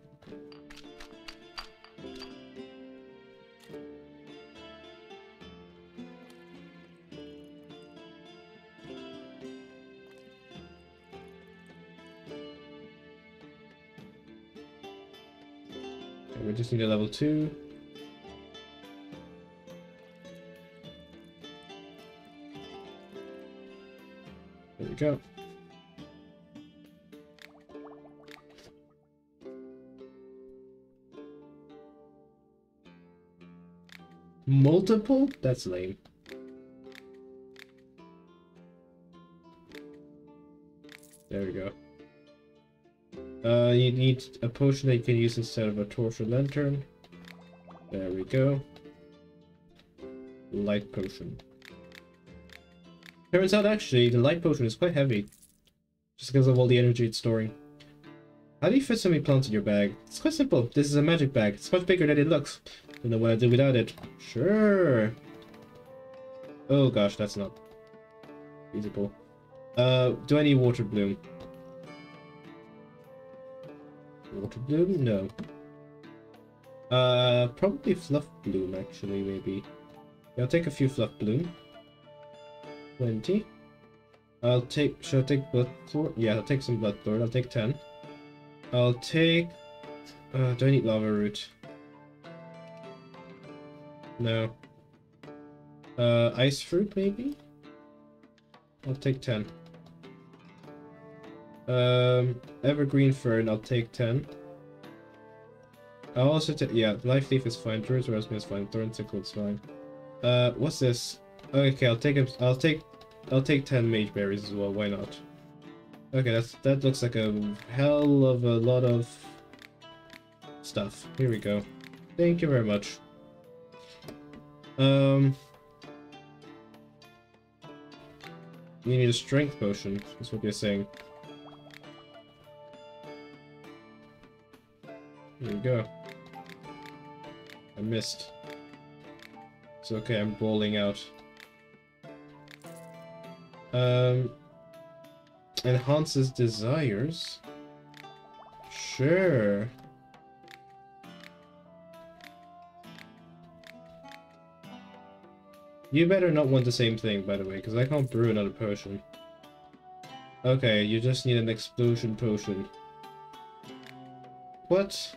We just need a level 2. Go. Multiple? That's lame. There we go. Uh, you need a potion that you can use instead of a torch or lantern. There we go. Light potion. Turns out actually, the light potion is quite heavy. Just because of all the energy it's storing. How do you fit so many plants in your bag? It's quite simple. This is a magic bag. It's much bigger than it looks. Don't know what I'd do without it. Sure. Oh gosh, that's not feasible. Uh, do I need water bloom? Water bloom? No. Uh, probably fluff bloom actually, maybe. Yeah, I'll take a few fluff bloom. 20. I'll take, should I take blood thorn? Yeah, I'll take some blood thorn. I'll take 10. I'll take, uh, do I need lava root? No. Uh, ice fruit maybe? I'll take 10. Um, evergreen fern, I'll take 10. I'll also take yeah, life leaf is fine, druid's rosemary is fine, thorn sickle is fine. Uh, what's this? Okay, I'll take. I'll take, I'll take ten mage berries as well. Why not? Okay, that's that looks like a hell of a lot of stuff. Here we go. Thank you very much. Um, you need a strength potion. That's what you're saying. There we go. I missed. It's okay, I'm rolling out. Um, enhances desires. Sure. You better not want the same thing, by the way, because I can't brew another potion. Okay, you just need an explosion potion. What?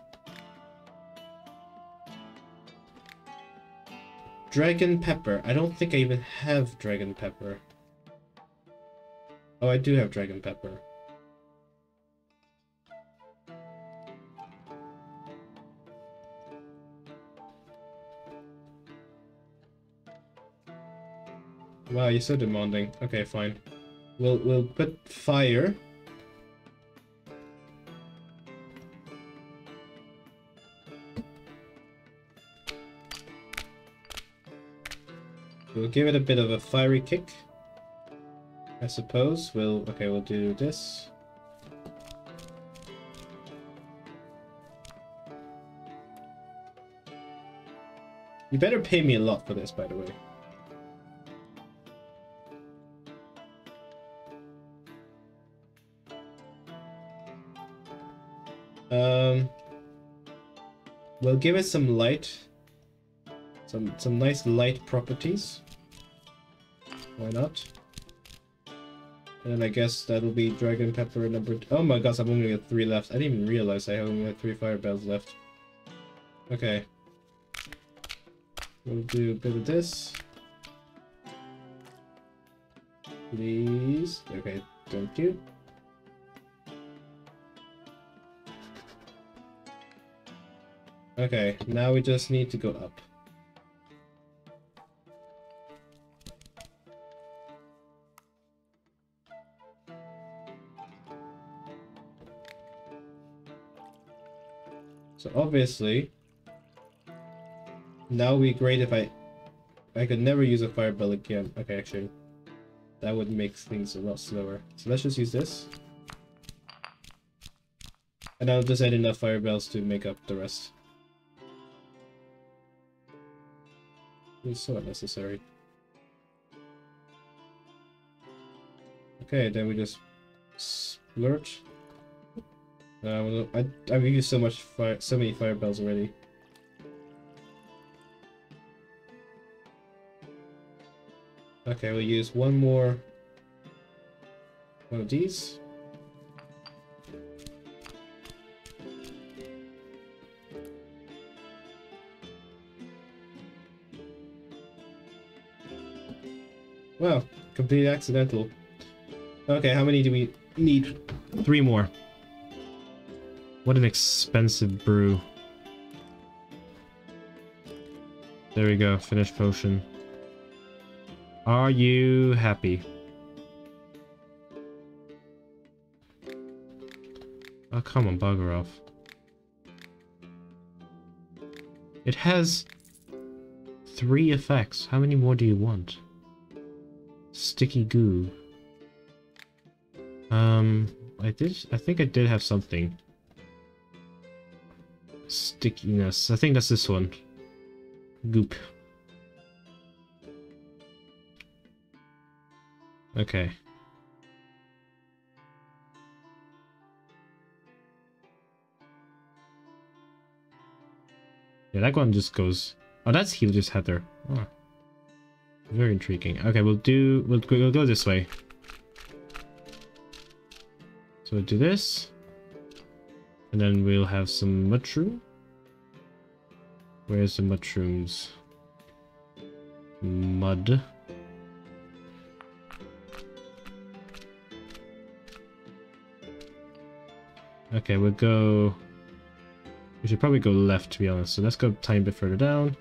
Dragon pepper. I don't think I even have dragon pepper. Oh, I do have dragon pepper. Wow, you're so demanding. Okay, fine. We'll we'll put fire. We'll give it a bit of a fiery kick. I suppose. We'll okay, we'll do this. You better pay me a lot for this, by the way. Um, we'll give it some light, some some nice light properties. Why not? And I guess that'll be dragon pepper number. oh my gosh, I've only got three left. I didn't even realize I only had three fire bells left. Okay. We'll do a bit of this. Please. Okay, thank you. Okay, now we just need to go up. So obviously, now be great if I, I could never use a firebell again. Okay, actually, that would make things a lot slower. So let's just use this. And I'll just add enough firebells to make up the rest. It's so unnecessary. Okay, then we just splurge. Uh, I I've used so much fire, so many firebells already. Okay, we'll use one more. One of these. Wow, complete accidental. Okay, how many do we need? Three more. What an expensive brew. There we go, finished potion. Are you happy? Oh, come on, bugger off. It has three effects. How many more do you want? Sticky goo. Um, I did. I think I did have something. Stickiness. I think that's this one. Goop. Okay. Yeah, that one just goes. Oh, that's Healer's Heather. Oh. Very intriguing. Okay, we'll do... We'll, we'll go this way. So we'll do this. And then we'll have some mushroom. Where's the mushrooms? Mud. Okay, we'll go... We should probably go left, to be honest. So let's go a tiny bit further down.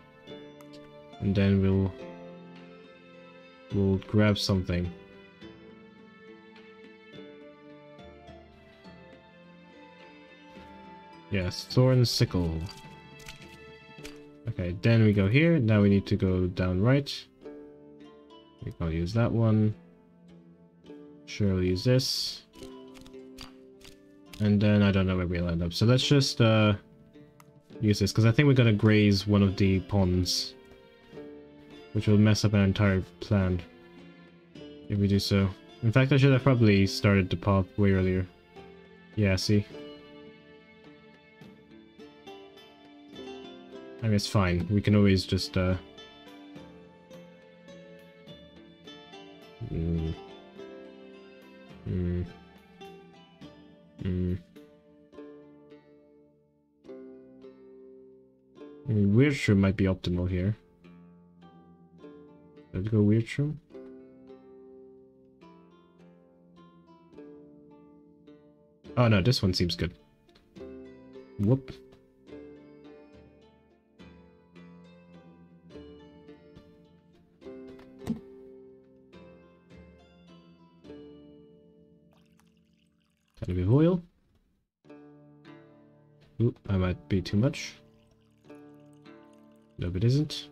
And then we'll... We'll grab something. Yes, thornstick. Okay, then we go here. Now we need to go down right. We can use that one. Sure, we'll use this. And then I don't know where we'll end up. So let's just uh, use this, because I think we're going to graze one of the ponds. Which will mess up our entire plan. If we do so. In fact, I should have probably started the path way earlier. Yeah, see? I it's fine. We can always just, uh... Mm. Mm. Mm. I mean, weird shroom might be optimal here. Let's go weird shroom. Oh no, this one seems good. Whoop. Be too much. No, it isn't.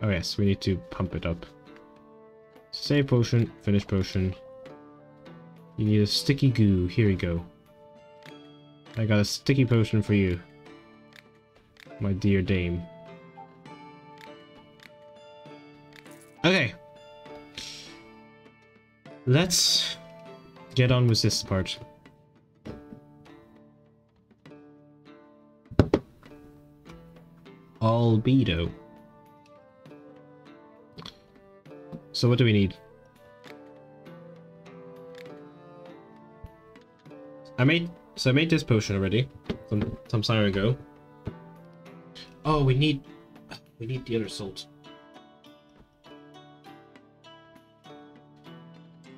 Oh yes, we need to pump it up. Save potion, finish potion. You need a sticky goo. Here we go. I got a sticky potion for you. My dear dame. Okay. Let's get on with this part. Albedo. So what do we need? I made so I made this potion already some some time ago. Oh, we need we need the other salt.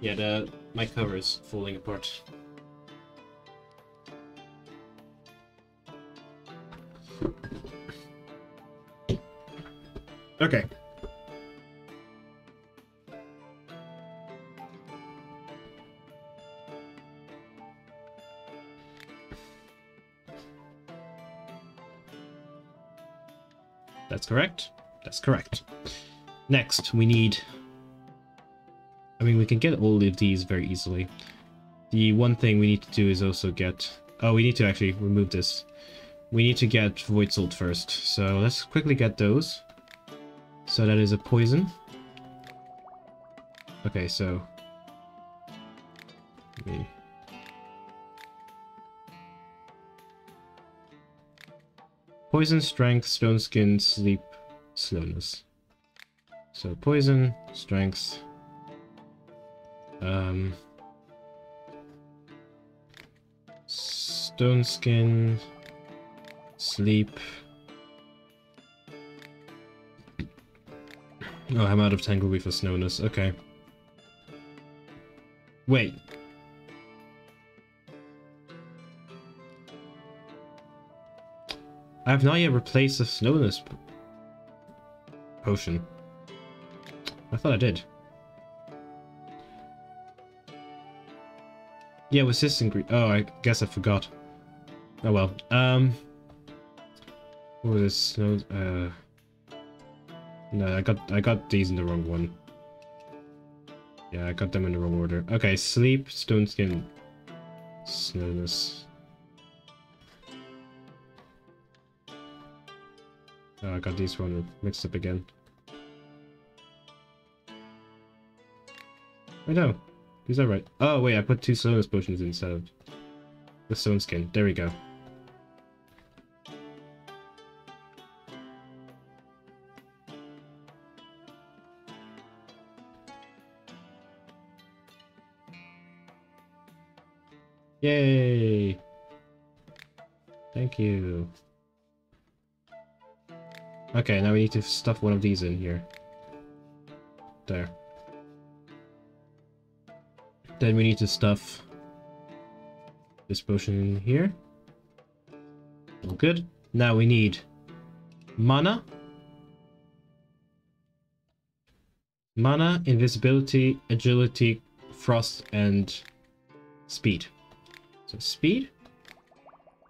Yeah, the my cover is falling apart. Okay. That's correct. That's correct. Next, we need... I mean, we can get all of these very easily. The one thing we need to do is also get... Oh, we need to actually remove this. We need to get Void Salt first. So let's quickly get those. So that is a poison. Okay, so... Me. Poison, strength, stone skin, sleep, slowness. So poison, strength. Um, stone skin, sleep. Oh, I'm out of Tangleweed for snowness. Okay. Wait. I have not yet replaced the snowness potion. I thought I did. Yeah, with this ingredient. Oh, I guess I forgot. Oh well. Um. What was this? Snow. Uh. No, I got I got these in the wrong one. Yeah, I got them in the wrong order. Okay, sleep, stone skin, snowness. Oh, I got these one mixed up again. I no. Is that right? Oh, wait, I put two slowness potions instead of the stone skin. There we go. Yay! Thank you. Okay, now we need to stuff one of these in here. There. Then we need to stuff this potion in here. All good. Now we need mana. Mana, invisibility, agility, frost, and speed. So speed.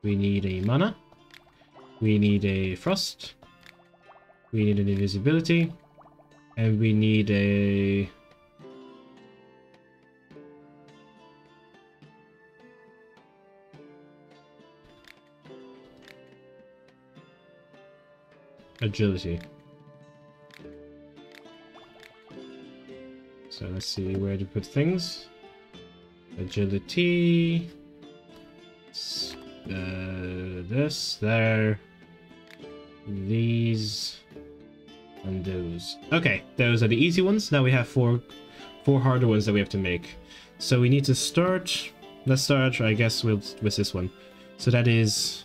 We need a mana. We need a frost. We need an invisibility. And we need a... Agility. So let's see where to put things. Agility. Uh, this, there. These. And those. Okay, those are the easy ones. Now we have four, four harder ones that we have to make. So we need to start. Let's start, I guess, with, with this one. So that is...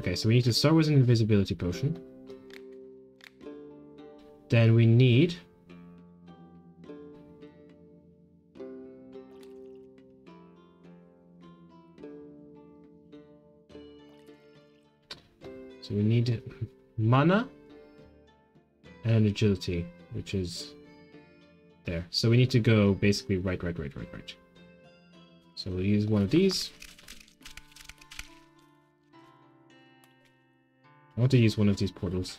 Okay, so we need to start with an invisibility potion. Then we need... So we need mana and agility, which is there. So we need to go basically right, right, right, right, right. So we'll use one of these. I want to use one of these portals.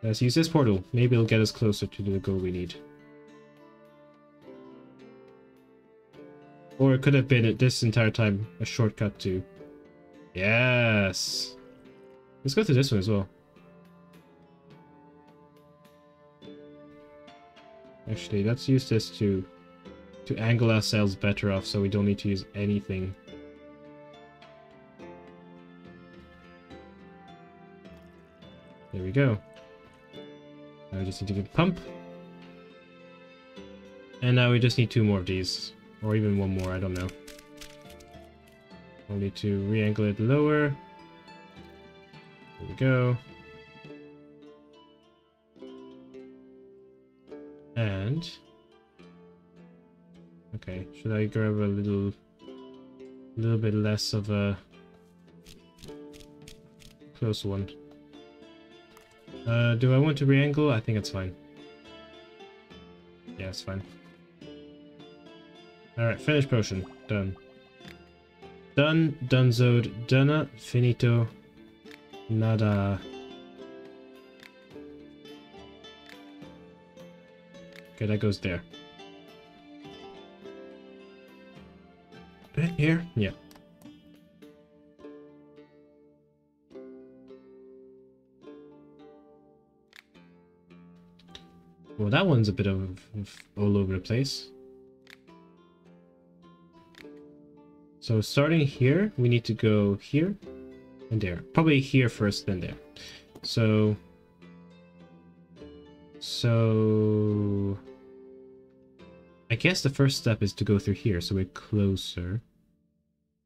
Let's use this portal. Maybe it'll get us closer to the goal we need. Or it could have been at this entire time a shortcut to... Yes! Let's go through this one as well. Actually, let's use this to to angle ourselves better off so we don't need to use anything. There we go. Now we just need to get pump. And now we just need two more of these. Or even one more, I don't know. We'll need to re-angle it lower. There we go. And... Okay, should I grab a little... little bit less of a... close one? Uh, do I want to re-angle? I think it's fine. Yeah, it's fine. Alright, finish potion. Done. Done, donezoed, done, finito, nada. Okay, that goes there. Here? Yeah. Well, that one's a bit of, of all over the place. So starting here, we need to go here and there. Probably here first, then there. So... So... I guess the first step is to go through here, so we're closer.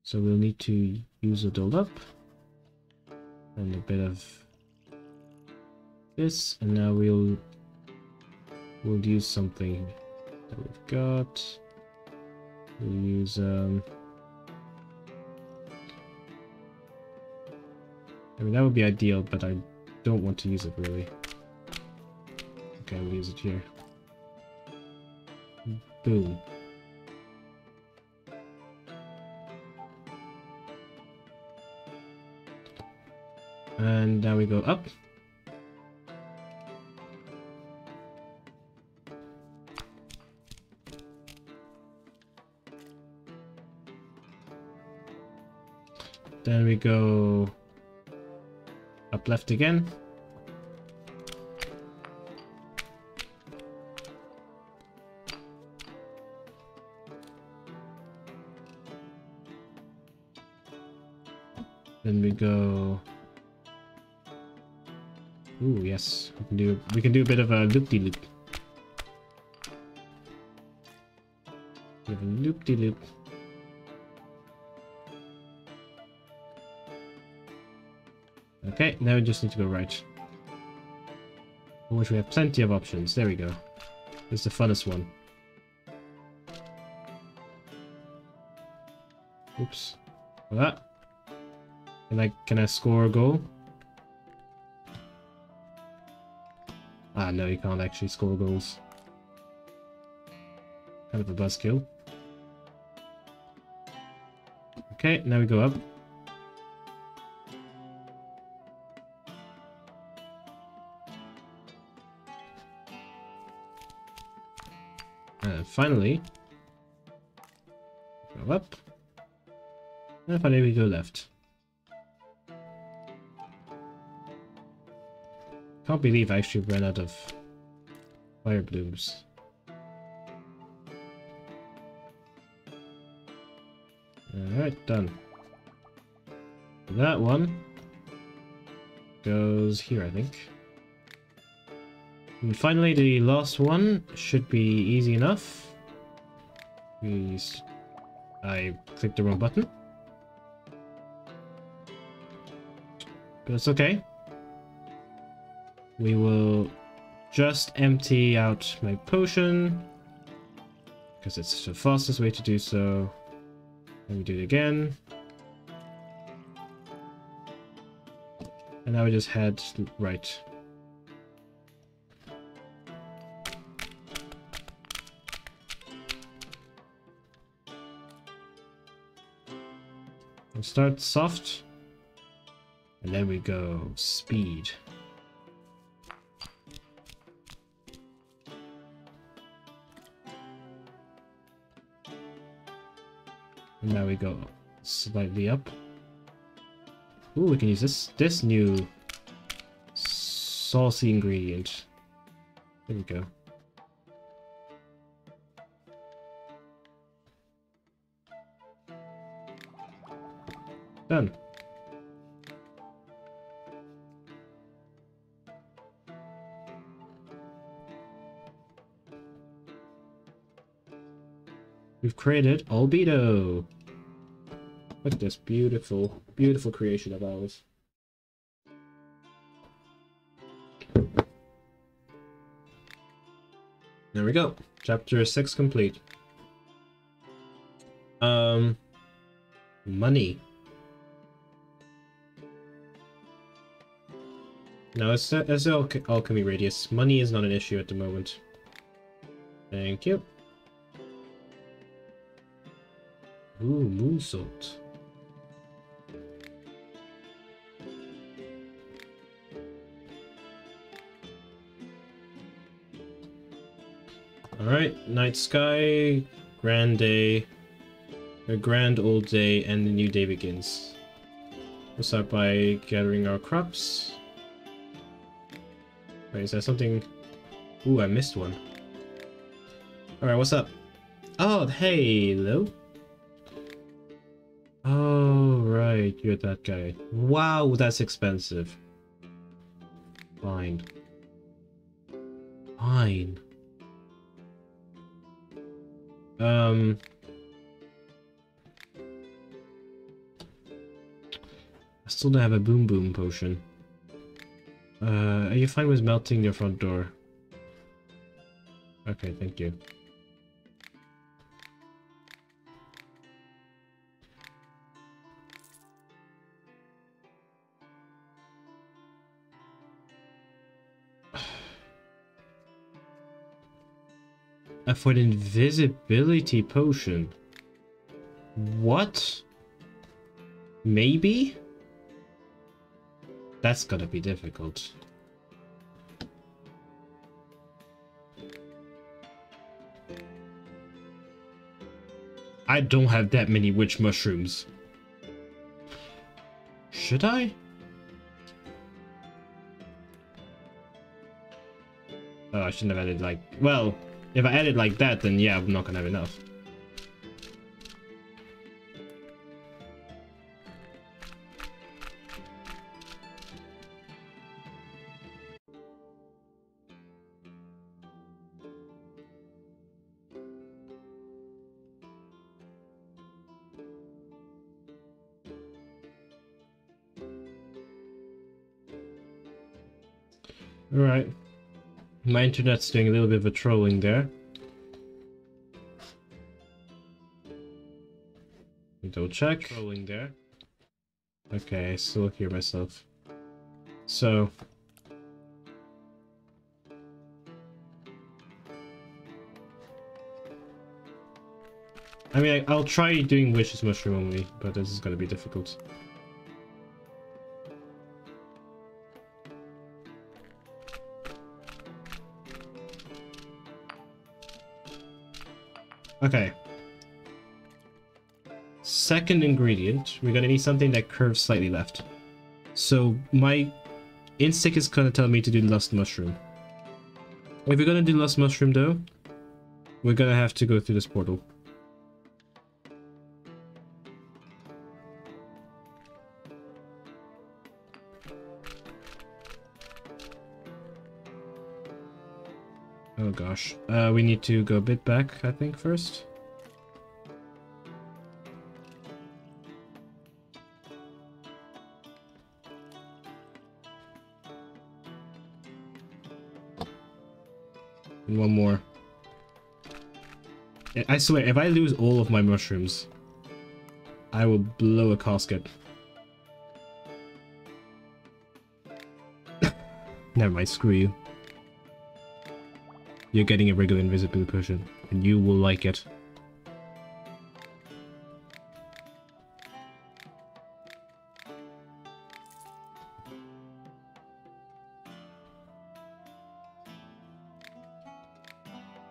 So we'll need to use a up. And a bit of this, and now we'll we'll use something that we've got. We'll use um I mean that would be ideal, but I don't want to use it really. Okay, we'll use it here. Boom. And now we go up. Then we go up left again. Go. Ooh, yes, we can do we can do a bit of a loop-de-loop. -loop. A loop-de-loop. -loop. Okay, now we just need to go right. which we have plenty of options. There we go. It's the funnest one. Oops. That. Can I can I score a goal? Ah no, you can't actually score goals. Kind of a buzzkill. Okay, now we go up. And finally, go up. And finally we go left. Can't believe I actually ran out of fire blooms. Alright, done. That one goes here, I think. And finally, the last one should be easy enough. Please. I clicked the wrong button. But it's okay. We will just empty out my potion. Because it's the fastest way to do so. Let me do it again. And now we just head right. we start soft. And then we go speed. And now we go slightly up. Ooh, we can use this this new saucy ingredient. There we go. Done. We've created Albedo. Look at this beautiful, beautiful creation of ours. There we go. Chapter 6 complete. Um, money. No, it's, it's al alchemy radius. Money is not an issue at the moment. Thank you. Ooh, moonsalt. Alright, night sky, grand day, a grand old day, and the new day begins. We'll start by gathering our crops. Wait, is that something? Ooh, I missed one. Alright, what's up? Oh, hey, hello. Oh, right, you're that guy. Wow, that's expensive. Fine. Fine. Um... I still don't have a boom boom potion. Uh, are you fine with melting your front door? Okay, thank you. For an invisibility potion. What? Maybe? That's gonna be difficult. I don't have that many witch mushrooms. Should I? Oh, I shouldn't have added like... Well, if I add it like that, then yeah, I'm not gonna have enough. My internet's doing a little bit of a trolling there. Double check. Trolling there. Okay, I still hear myself. So. I mean, I, will try doing Witch's Mushroom only, but this is gonna be difficult. Okay. Second ingredient, we're gonna need something that curves slightly left. So my instinct is gonna tell me to do the Lust Mushroom. If we're gonna do the Lust Mushroom though, we're gonna have to go through this portal. Gosh. Uh, we need to go a bit back, I think, first. And one more. I swear, if I lose all of my mushrooms, I will blow a casket. Never mind, screw you. You're getting a regular invisibility potion, and you will like it.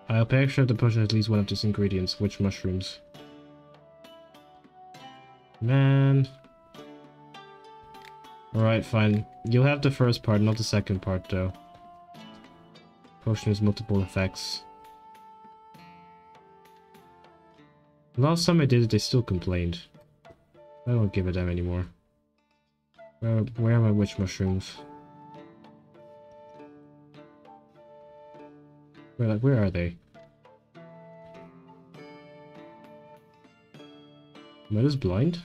I'll pay extra if the potion at least one of these ingredients, which mushrooms. Man. Alright, fine. You'll have the first part, not the second part, though. Potion has multiple effects. Last time I did it, they still complained. I don't give a damn anymore. Where, where are my witch mushrooms? Where, like, where are they? Am I just blind?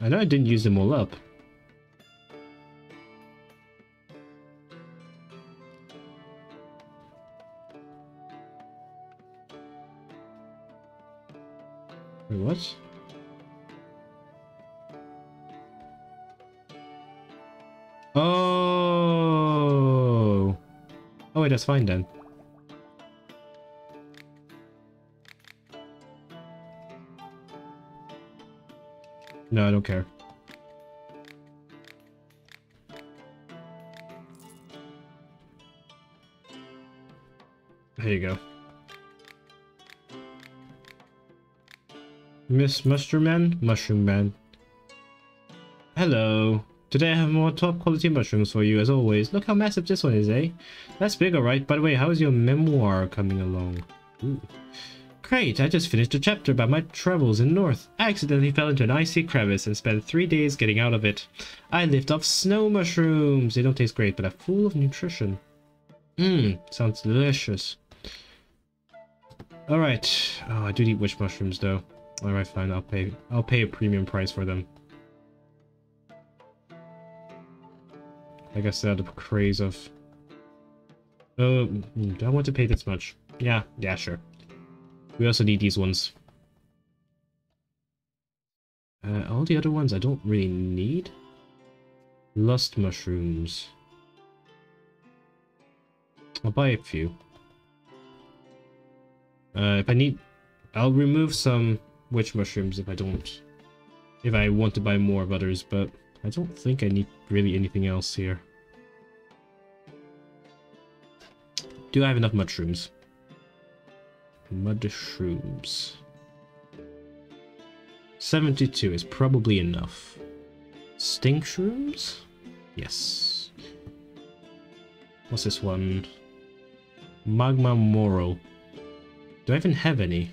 I know I didn't use them all up. What? Oh! Oh wait, that's fine then. No, I don't care. There you go. Miss Mushroom Man? Mushroom Man. Hello. Today I have more top quality mushrooms for you as always. Look how massive this one is, eh? That's big alright. By the way, how is your memoir coming along? Ooh. Great, I just finished a chapter about my travels in North. I accidentally fell into an icy crevice and spent three days getting out of it. I lived off snow mushrooms. They don't taste great, but are full of nutrition. Mmm, sounds delicious. Alright. Oh, I do eat witch mushrooms though. Alright, fine, I'll pay I'll pay a premium price for them. Like I said, the craze of... Oh, do I want to pay this much? Yeah, yeah, sure. We also need these ones. Uh, all the other ones I don't really need. Lust mushrooms. I'll buy a few. Uh, if I need... I'll remove some witch mushrooms if I don't... If I want to buy more of others, but I don't think I need really anything else here. Do I have enough mushrooms? Mushrooms. 72 is probably enough. Stink shrooms? Yes. What's this one? Magma Morel. Do I even have any?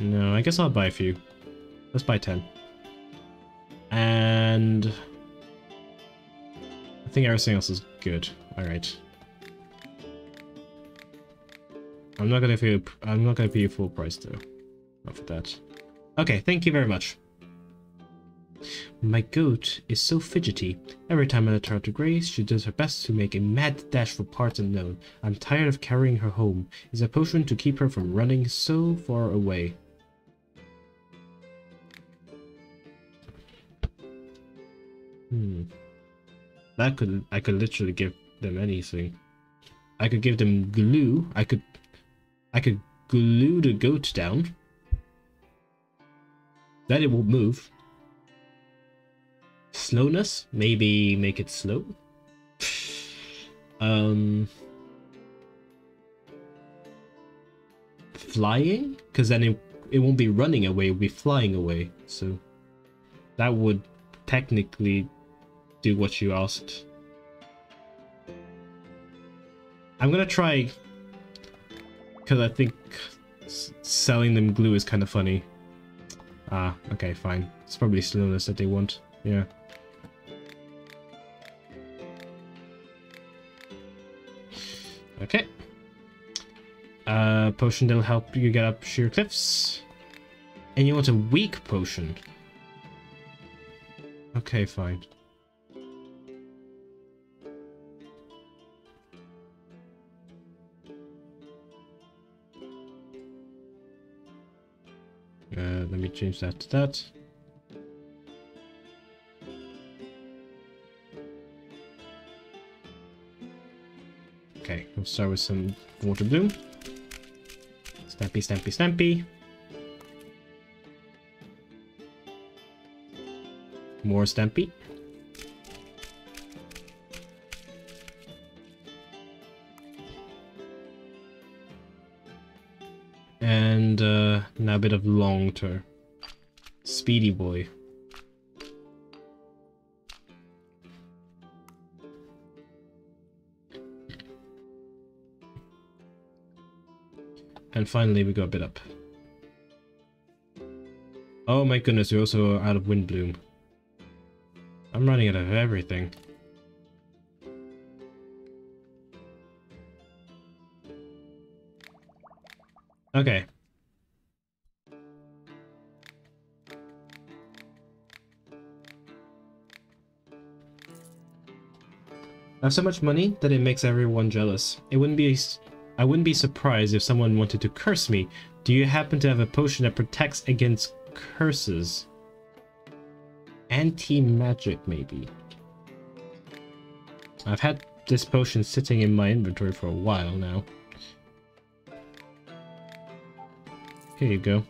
No, I guess I'll buy a few. Let's buy 10. And... I think everything else is good. Alright. I'm not gonna pay. I'm not gonna pay you full price though. Not for that. Okay, thank you very much. My goat is so fidgety. Every time I let her out to graze, she does her best to make a mad dash for parts unknown. I'm tired of carrying her home. Is a potion to keep her from running so far away. Hmm. That could I could literally give them anything. I could give them glue. I could I could glue the goat down. Then it will move. Slowness? Maybe make it slow? um Flying? Because then it, it won't be running away, it'll be flying away. So that would technically do what you asked. I'm gonna try because I think selling them glue is kind of funny. Ah, okay, fine. It's probably slowness that they want. Yeah. Okay. Uh, potion that'll help you get up sheer cliffs. And you want a weak potion. Okay, fine. Uh, let me change that to that. Okay, we'll start with some water bloom. Stampy, stampy, stampy. More stampy. A bit of long term. Speedy boy. And finally we go a bit up. Oh my goodness, we're also out of wind bloom. I'm running out of everything. Okay. I have so much money that it makes everyone jealous. It wouldn't be I wouldn't be surprised if someone wanted to curse me. Do you happen to have a potion that protects against curses? Anti-magic, maybe. I've had this potion sitting in my inventory for a while now. Here you go.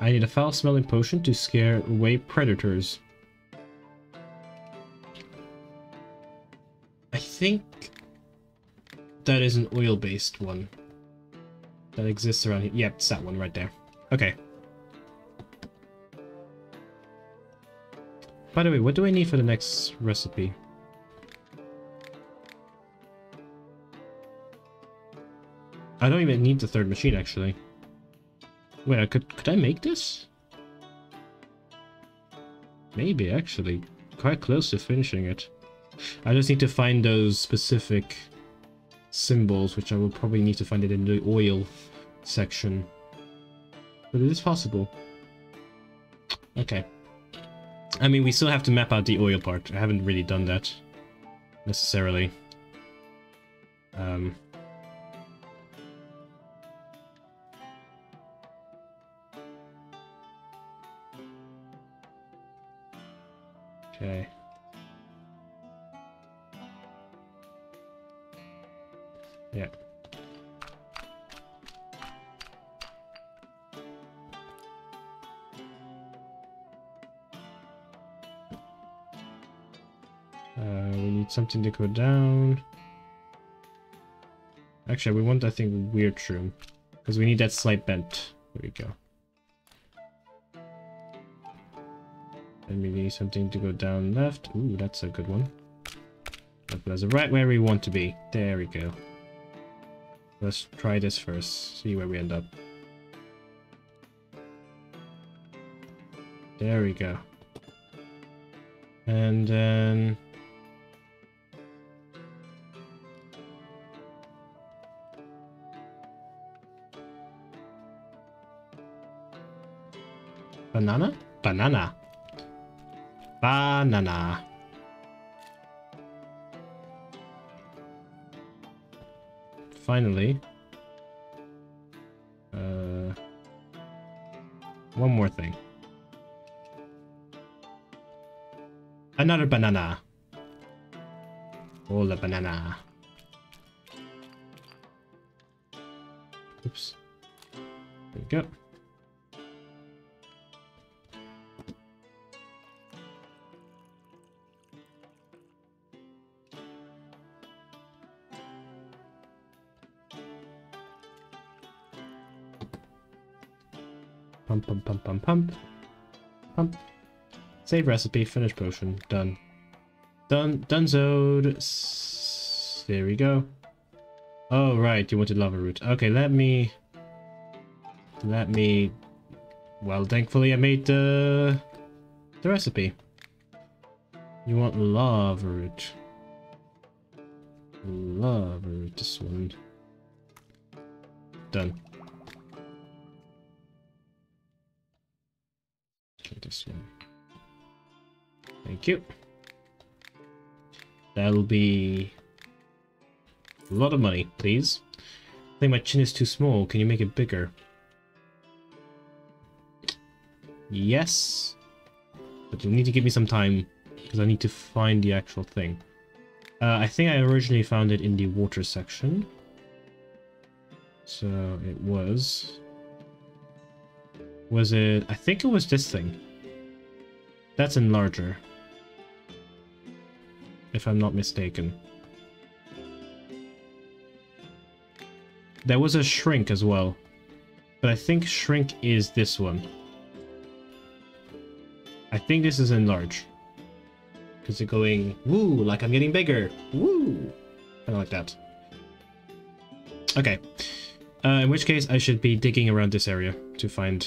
I need a foul-smelling potion to scare away predators. Think that is an oil-based one that exists around here. Yep, it's that one right there. Okay. By the way, what do I need for the next recipe? I don't even need the third machine, actually. Wait, I could could I make this? Maybe, actually. Quite close to finishing it. I just need to find those specific symbols, which I will probably need to find it in the oil section. But it is possible. Okay. I mean, we still have to map out the oil part. I haven't really done that necessarily. Um, Okay. Yeah. Uh, we need something to go down. Actually, we want, I think, weird shroom. Because we need that slight bent. There we go. And we need something to go down left. Ooh, that's a good one. That's right where we want to be. There we go. Let's try this first. See where we end up. There we go. And then... Banana? Banana. Banana. Finally. Uh, one more thing. Another banana. All the banana. Oops. There we go. Pump, pump, pump, pump, pump. Pump. Save recipe, finish potion. Done. Done. Donezoed. S there we go. Oh, right. You wanted lava root. Okay, let me... Let me... Well, thankfully I made the... The recipe. You want lava root. Lava root, this one. Done. One. Thank you. That'll be a lot of money, please. I think my chin is too small. Can you make it bigger? Yes. But you'll need to give me some time because I need to find the actual thing. Uh, I think I originally found it in the water section. So it was... Was it... I think it was this thing. That's enlarger. If I'm not mistaken. There was a shrink as well. But I think shrink is this one. I think this is enlarge. Because they're going, woo, like I'm getting bigger. Woo! Kind of like that. Okay. Uh, in which case, I should be digging around this area to find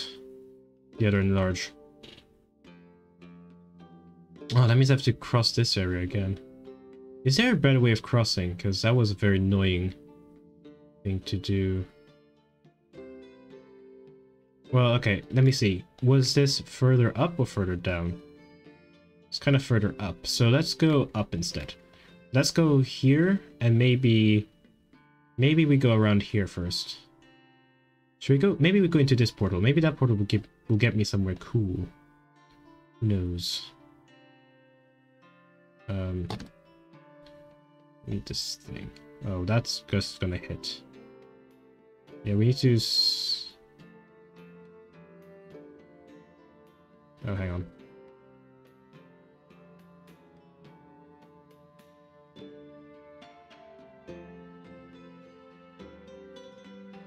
the other enlarge. Oh, that means I have to cross this area again. Is there a better way of crossing? Because that was a very annoying thing to do. Well, okay, let me see. Was this further up or further down? It's kind of further up, so let's go up instead. Let's go here, and maybe... Maybe we go around here first. Should we go? Maybe we go into this portal. Maybe that portal will, give, will get me somewhere cool. Who knows? Um, need this thing. Oh, that's just gonna hit. Yeah, we need to... S oh, hang on.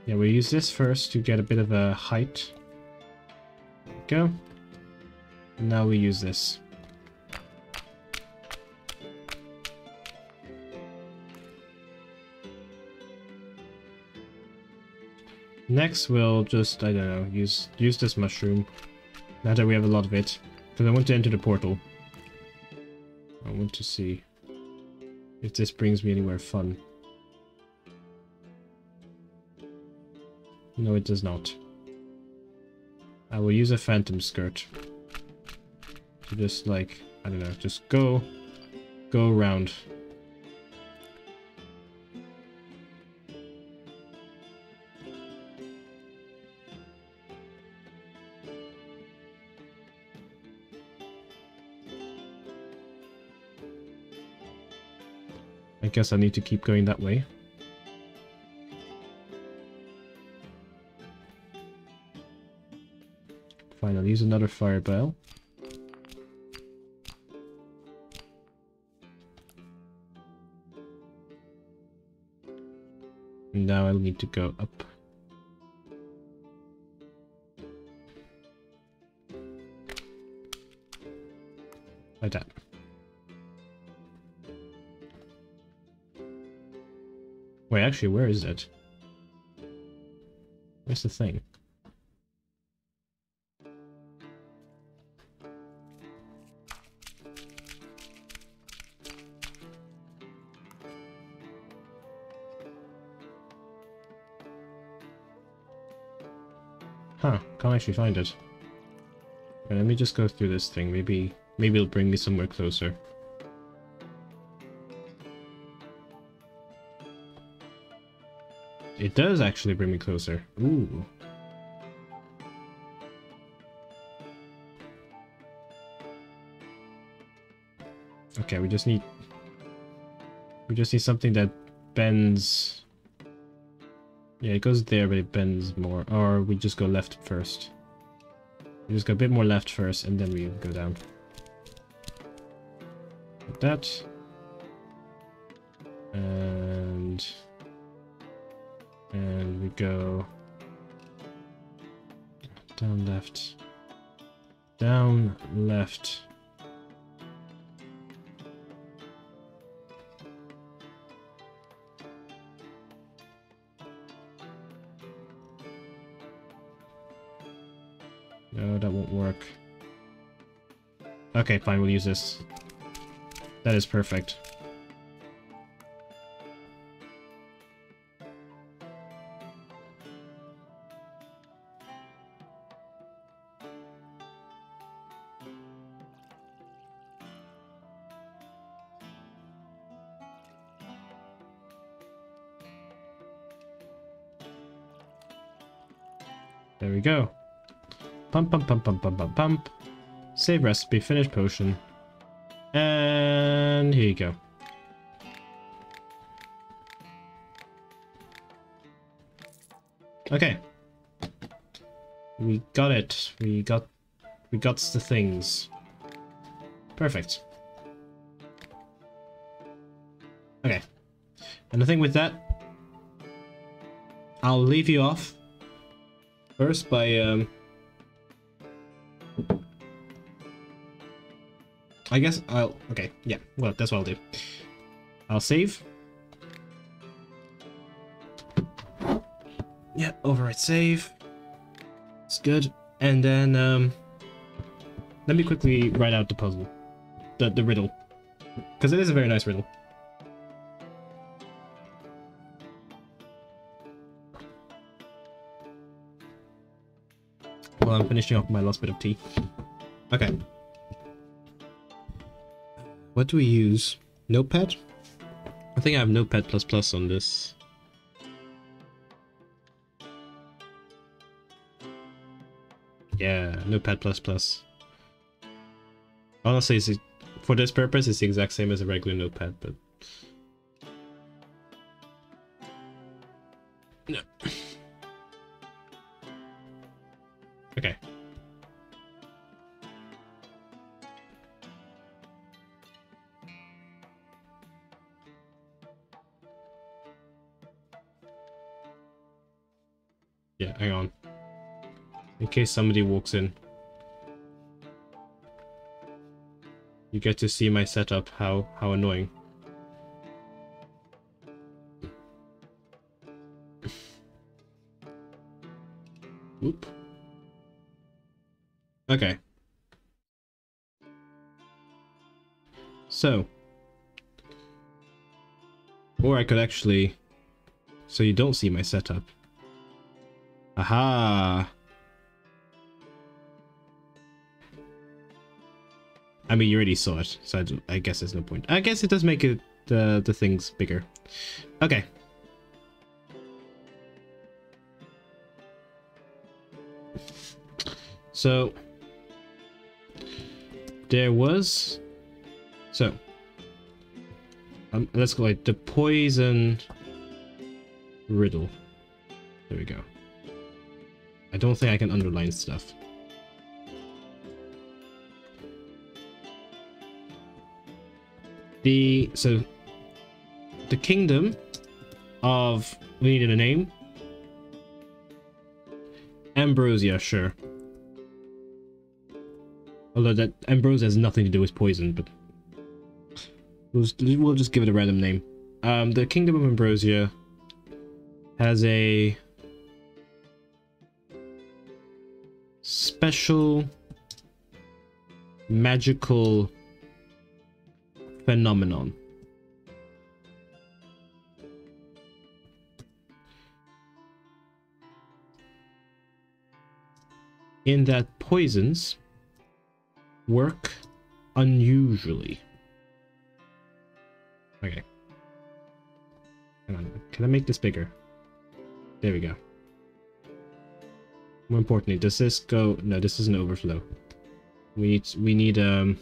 Yeah, we use this first to get a bit of a height. go. now we use this. Next, we'll just, I don't know, use use this mushroom. Now that we have a lot of it. Because I want to enter the portal. I want to see if this brings me anywhere fun. No, it does not. I will use a phantom skirt. To just like, I don't know, just go, go around. Guess I need to keep going that way. Fine, I'll use another Firebell. now I'll need to go up. Wait, actually, where is it? Where's the thing? Huh, can't actually find it. Okay, let me just go through this thing. Maybe Maybe it'll bring me somewhere closer. It does actually bring me closer. Ooh. Okay, we just need... We just need something that bends... Yeah, it goes there, but it bends more. Or we just go left first. We just go a bit more left first, and then we go down. Like that. Go... Down left. Down left. No, that won't work. Okay, fine, we'll use this. That is perfect. Pump, pump, pump, pump, pump, pump, pump. Save recipe, finish potion. And here you go. Okay. We got it. We got we got the things. Perfect. Okay. And the thing with that, I'll leave you off first by um I guess I'll okay, yeah, well that's what I'll do. I'll save. Yeah, overwrite save. It's good. And then um let me quickly write out the puzzle. The the riddle. Because it is a very nice riddle. Well, I'm finishing off my last bit of tea. Okay. What do we use? Notepad? I think I have Notepad++ Plus on this. Yeah, Notepad++. Plus. Honestly, it's, for this purpose, it's the exact same as a regular Notepad, but... case somebody walks in. You get to see my setup, how, how annoying. Oop. Okay. So. Or I could actually... So you don't see my setup. Aha! I mean, you already saw it, so I, I guess there's no point. I guess it does make it the the things bigger. Okay. So there was so um, let's go like the poison riddle. There we go. I don't think I can underline stuff. The so the kingdom of we needed a name. Ambrosia, sure. Although that Ambrosia has nothing to do with poison, but we'll just, we'll just give it a random name. Um, the kingdom of Ambrosia has a special magical phenomenon. In that poisons work unusually. Okay. On. Can I make this bigger? There we go. More importantly, does this go... No, this is an overflow. We need... We need, um...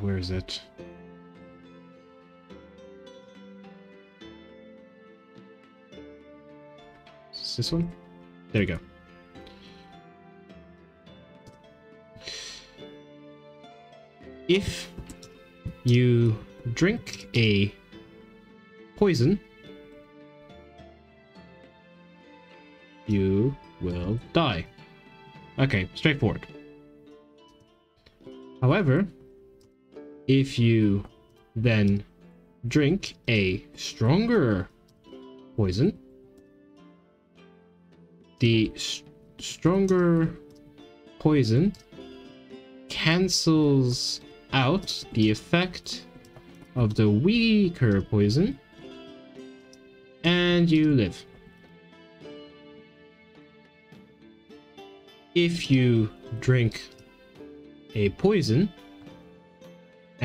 where is it? Is this one? There we go. If you drink a poison, you will die. Okay, straightforward. However, if you then drink a stronger poison, the stronger poison cancels out the effect of the weaker poison and you live. If you drink a poison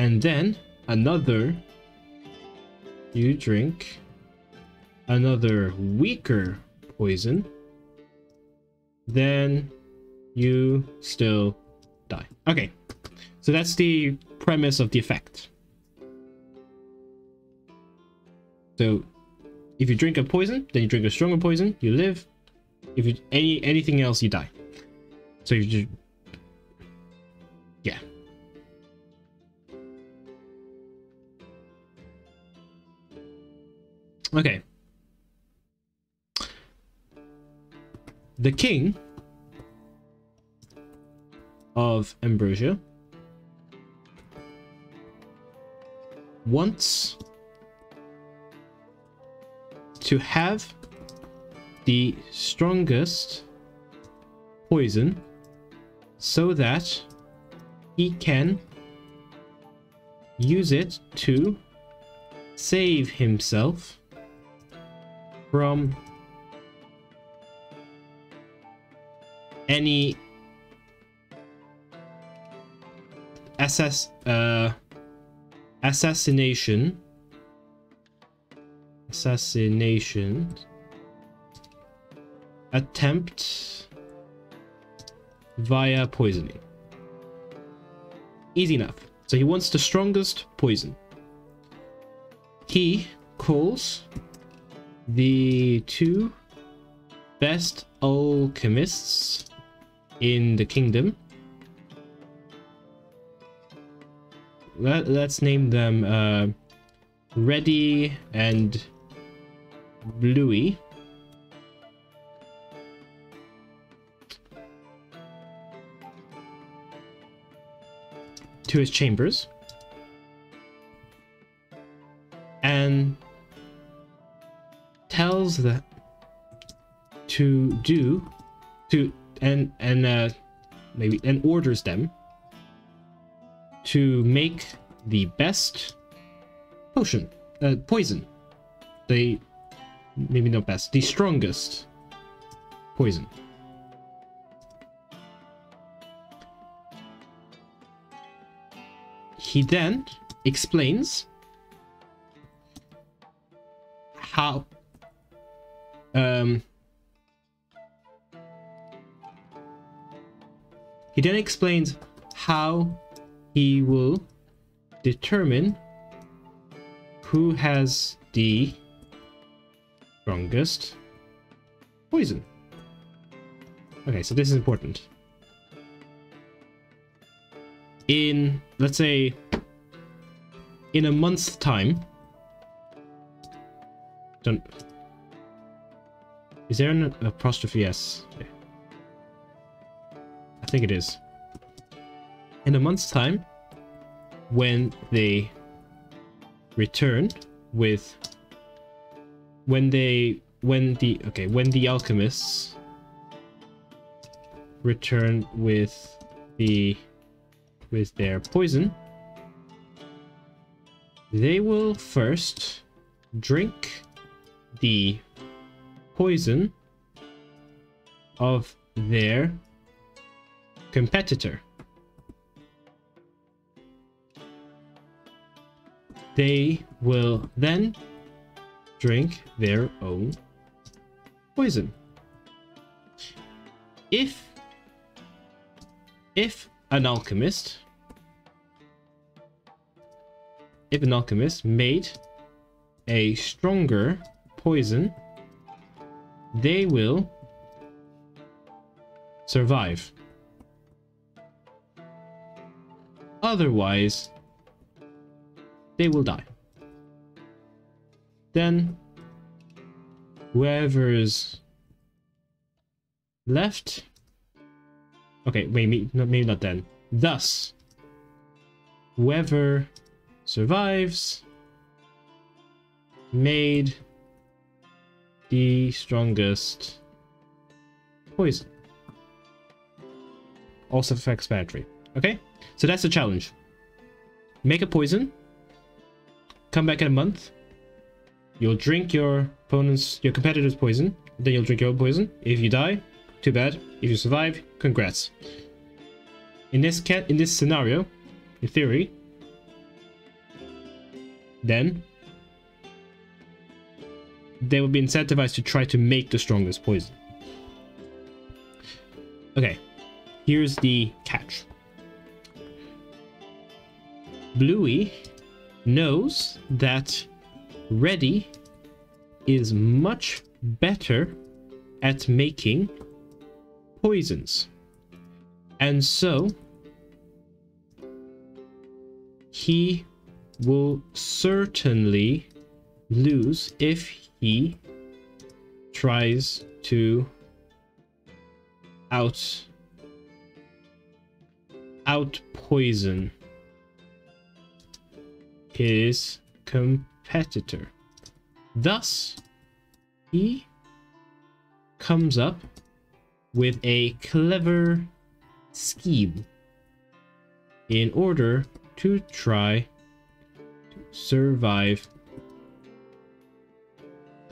and then another you drink another weaker poison then you still die. Okay, so that's the premise of the effect. So, if you drink a poison, then you drink a stronger poison, you live. If you any anything else, you die. So you just yeah. Okay. the king of Ambrosia wants to have the strongest poison so that he can use it to save himself from any assass uh assassination assassination attempt via poisoning. Easy enough. So he wants the strongest poison. He calls the two best alchemists in the kingdom. Let, let's name them uh, Reddy and Bluey. To his chambers. Tells that to do to and and uh, maybe and orders them to make the best potion, uh, poison. They maybe not best, the strongest poison. He then explains how um He then explains how he will determine who has the strongest poison. Okay, so this is important. In, let's say, in a month's time, don't, is there an apostrophe S? Okay think it is. In a month's time, when they return with when they when the okay when the alchemists return with the with their poison they will first drink the poison of their competitor. They will then drink their own poison. If if an alchemist if an alchemist made a stronger poison, they will survive. Otherwise, they will die. Then, whoever's left. Okay, wait, maybe, maybe not then. Thus, whoever survives made the strongest poison. Also affects battery. Okay, so that's the challenge. Make a poison. Come back in a month. You'll drink your opponent's, your competitor's poison. Then you'll drink your own poison. If you die, too bad. If you survive, congrats. In this cat, in this scenario, in theory, then they will be incentivized to try to make the strongest poison. Okay, here's the catch. Bluey knows that Reddy is much better at making poisons. And so he will certainly lose if he tries to out out poison his competitor. Thus, he comes up with a clever scheme in order to try to survive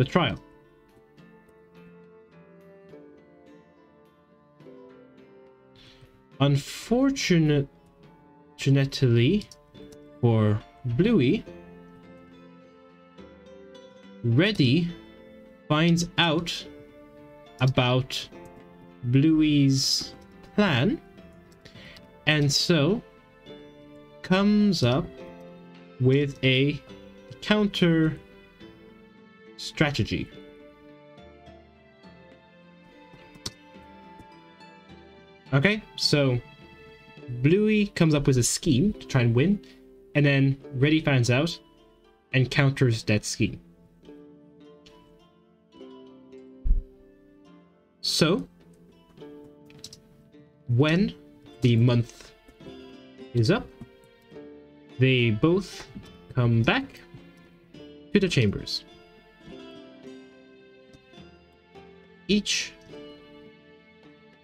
the trial. Unfortunately for Bluey, Reddy finds out about Bluey's plan and so comes up with a counter strategy. Okay, so Bluey comes up with a scheme to try and win, and then Reddy finds out and counters that scheme. So, when the month is up, they both come back to the chambers. Each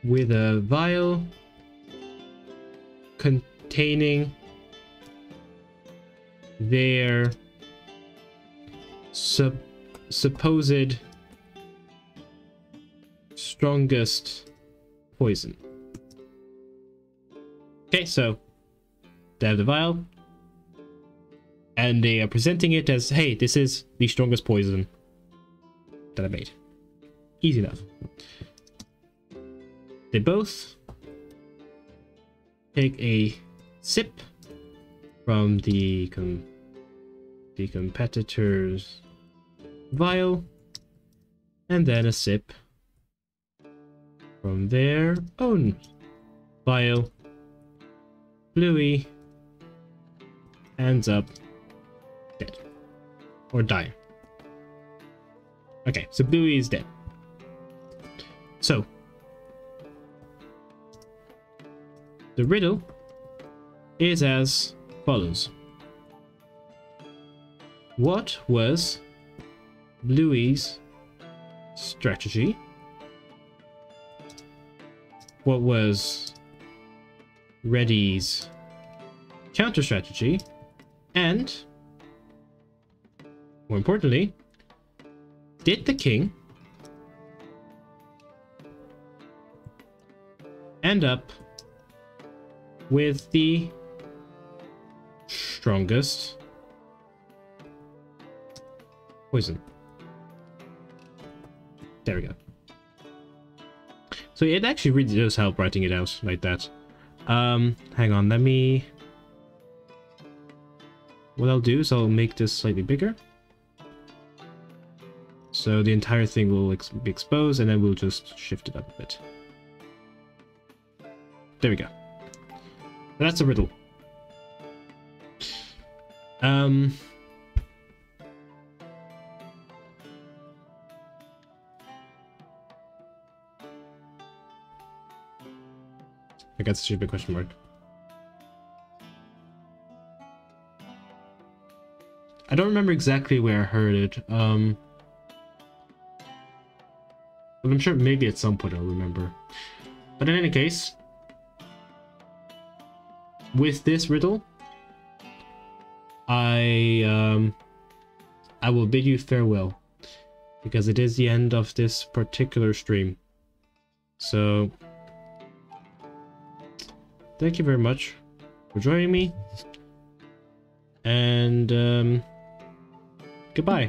with a vial containing their sup supposed strongest poison. Okay, so they have the vial, and they are presenting it as, hey, this is the strongest poison that I made. Easy enough. They both take a sip from the com the competitor's vial, and then a sip from their own vial. Bluey ends up dead. Or die. Okay, so Bluey is dead. So, the riddle is as follows. What was Bluey's strategy? What was Reddy's counter strategy? And more importantly, did the king end up with the strongest poison. There we go. So it actually really does help writing it out like that. Um, hang on, let me... What I'll do is I'll make this slightly bigger. So the entire thing will ex be exposed and then we'll just shift it up a bit. There we go. That's a riddle. Um... I got a stupid question mark. I don't remember exactly where I heard it. Um, but I'm sure maybe at some point I'll remember. But in any case, with this riddle, I um, I will bid you farewell because it is the end of this particular stream. So thank you very much for joining me. And um, goodbye.